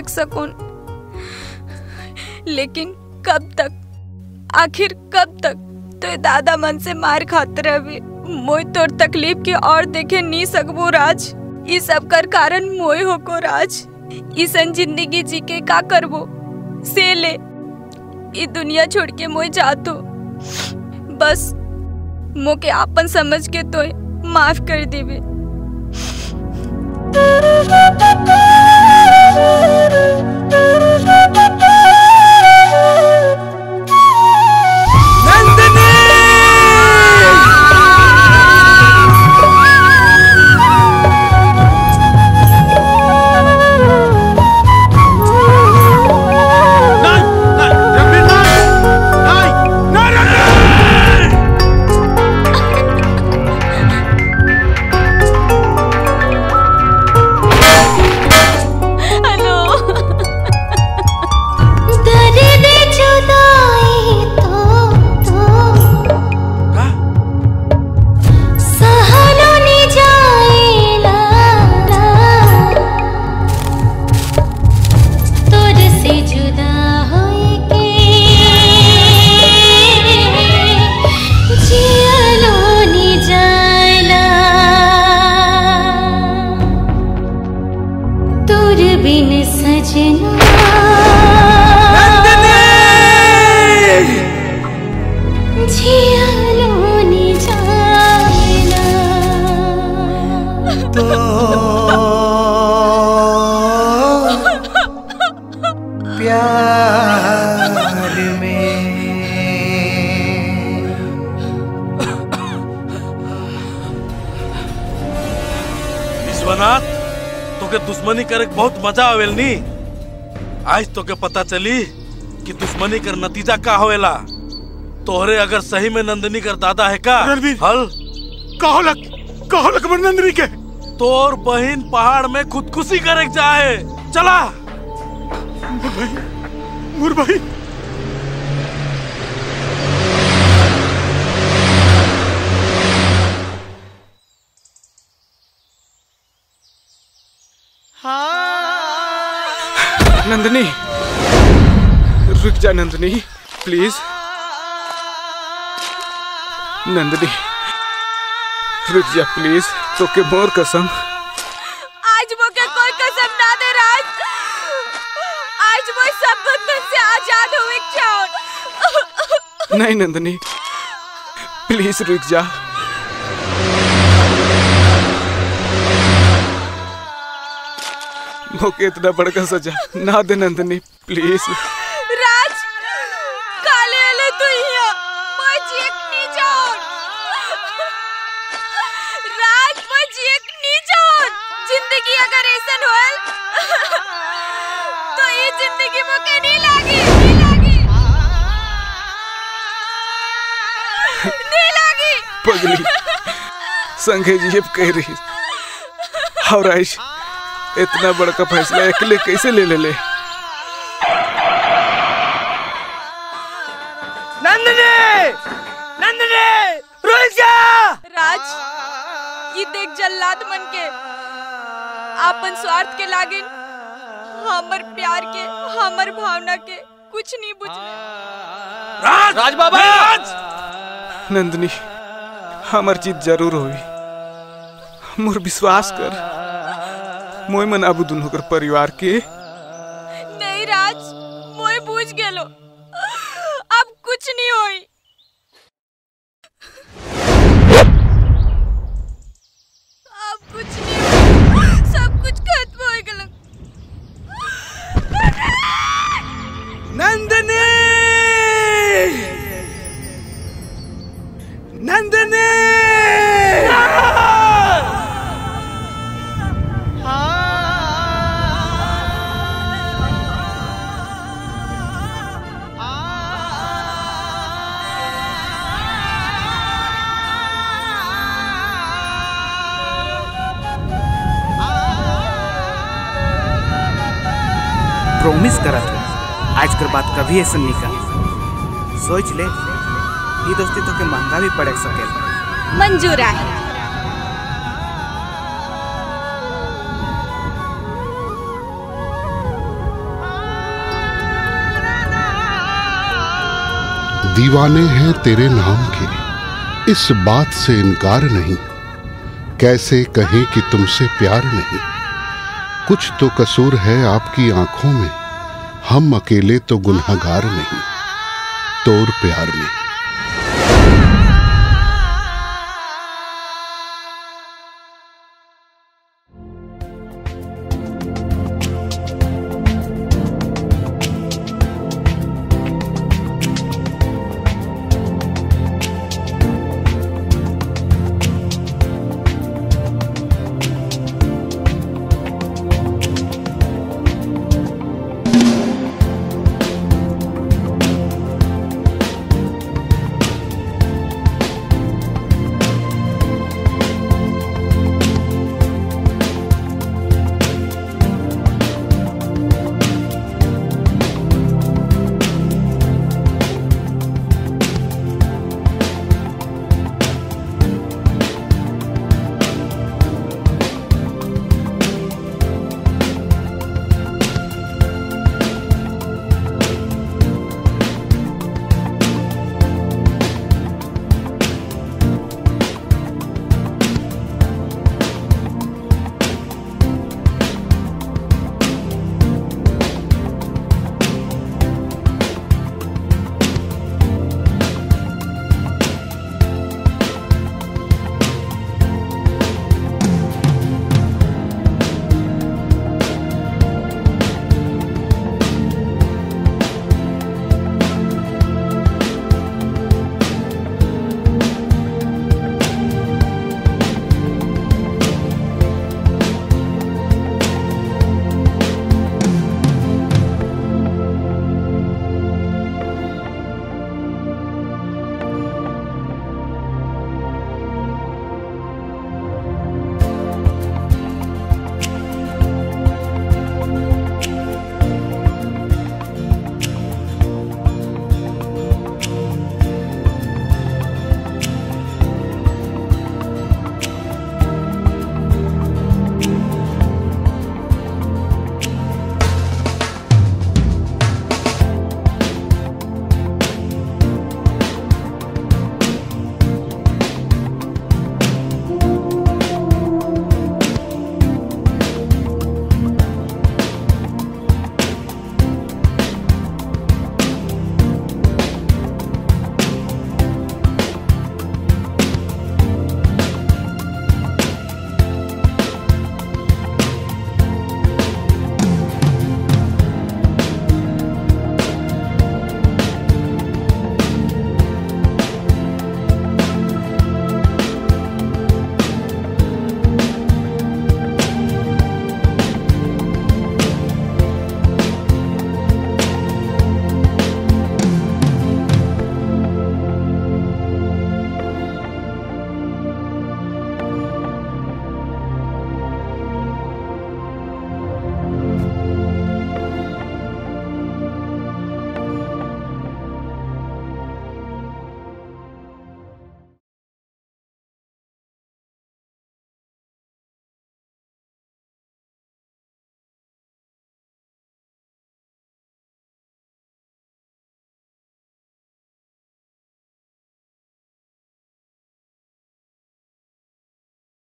देख सकूँ। लेकिन कब तक? आखिर कब तक? तो दादा मन से मार खाते रहे। मोई तोर तकलीफ़ की और देखे नहीं सकबो राज। ई सब कर कारण मोई हो को राज। ईसन ज़िंदगी जी के का करबो? से ले। ये दुनिया छोड़ के मोई जातो। बस, मोके आपन समझ के तो माफ़ कर देवे। मज़ा आवेल नी। आज तोके पता चली कि दुश्मनी कर नतीजा का होवेला तोहरे अगर सही में नंदनी कर दादा है का? हल। कहलक कहलक नंदनी के। तोर बहिन पहाड़ में खुदकुशी करे के चाहे। चला। मुर भाई नंदनी। रुक जा नंदनी प्लीज़ नंदनी रुक जा प्लीज़ तो के मोर कसम। आज मुझे कोई कसम ना दे राज। आज वो सब बंधन से आज़ाद हुए चाउन नहीं नंदनी प्लीज़ रुक जा। मोके इतना बड़का सजा। ना दे नंदनी प्लीज़ राज काले वाले तू हिया मैं जीक नी जाऊन राज मैं जीक ज़िंदगी अगर ऐसन होल तो ये ज़िंदगी मुके नहीं लागी। नहीं लागी। नहीं लागी। पगली संगे जीप कह रही और आइश इतना बड़का फैसला अकेले कैसे ले ले ले? नंदिनी! नंदिनी! रुक जा! राज ये देख जल्लाद मन के। आपन स्वार्थ के लागिन हमर प्यार के हमर भावना के कुछ नहीं बुझले राज, राज बाबा! नंदनी हमर जीत ज़रूर होई। मोर विश्वास कर। मोय मन अब दुनू कर परिवार के। नहीं राज मोए बूझ गेलो। अब कुछ नहीं होई। अब कुछ नहीं होई। सब कुछ खत्म हो गेलो। नंदिनी! नंदिनी! प्रॉमिस करा तू आज कर बात कभी ऐसा नहीं कर। सोच ले ये दोस्ती तो के महँगा भी पड़ सके। मंजूर है। दीवाने हैं तेरे नाम के। इस बात से इनकार नहीं। कैसे कहें कि तुमसे प्यार नहीं। कुछ तो कसूर है आपकी आँखों में। हम अकेले तो गुनहगार नहीं तोर प्यार में।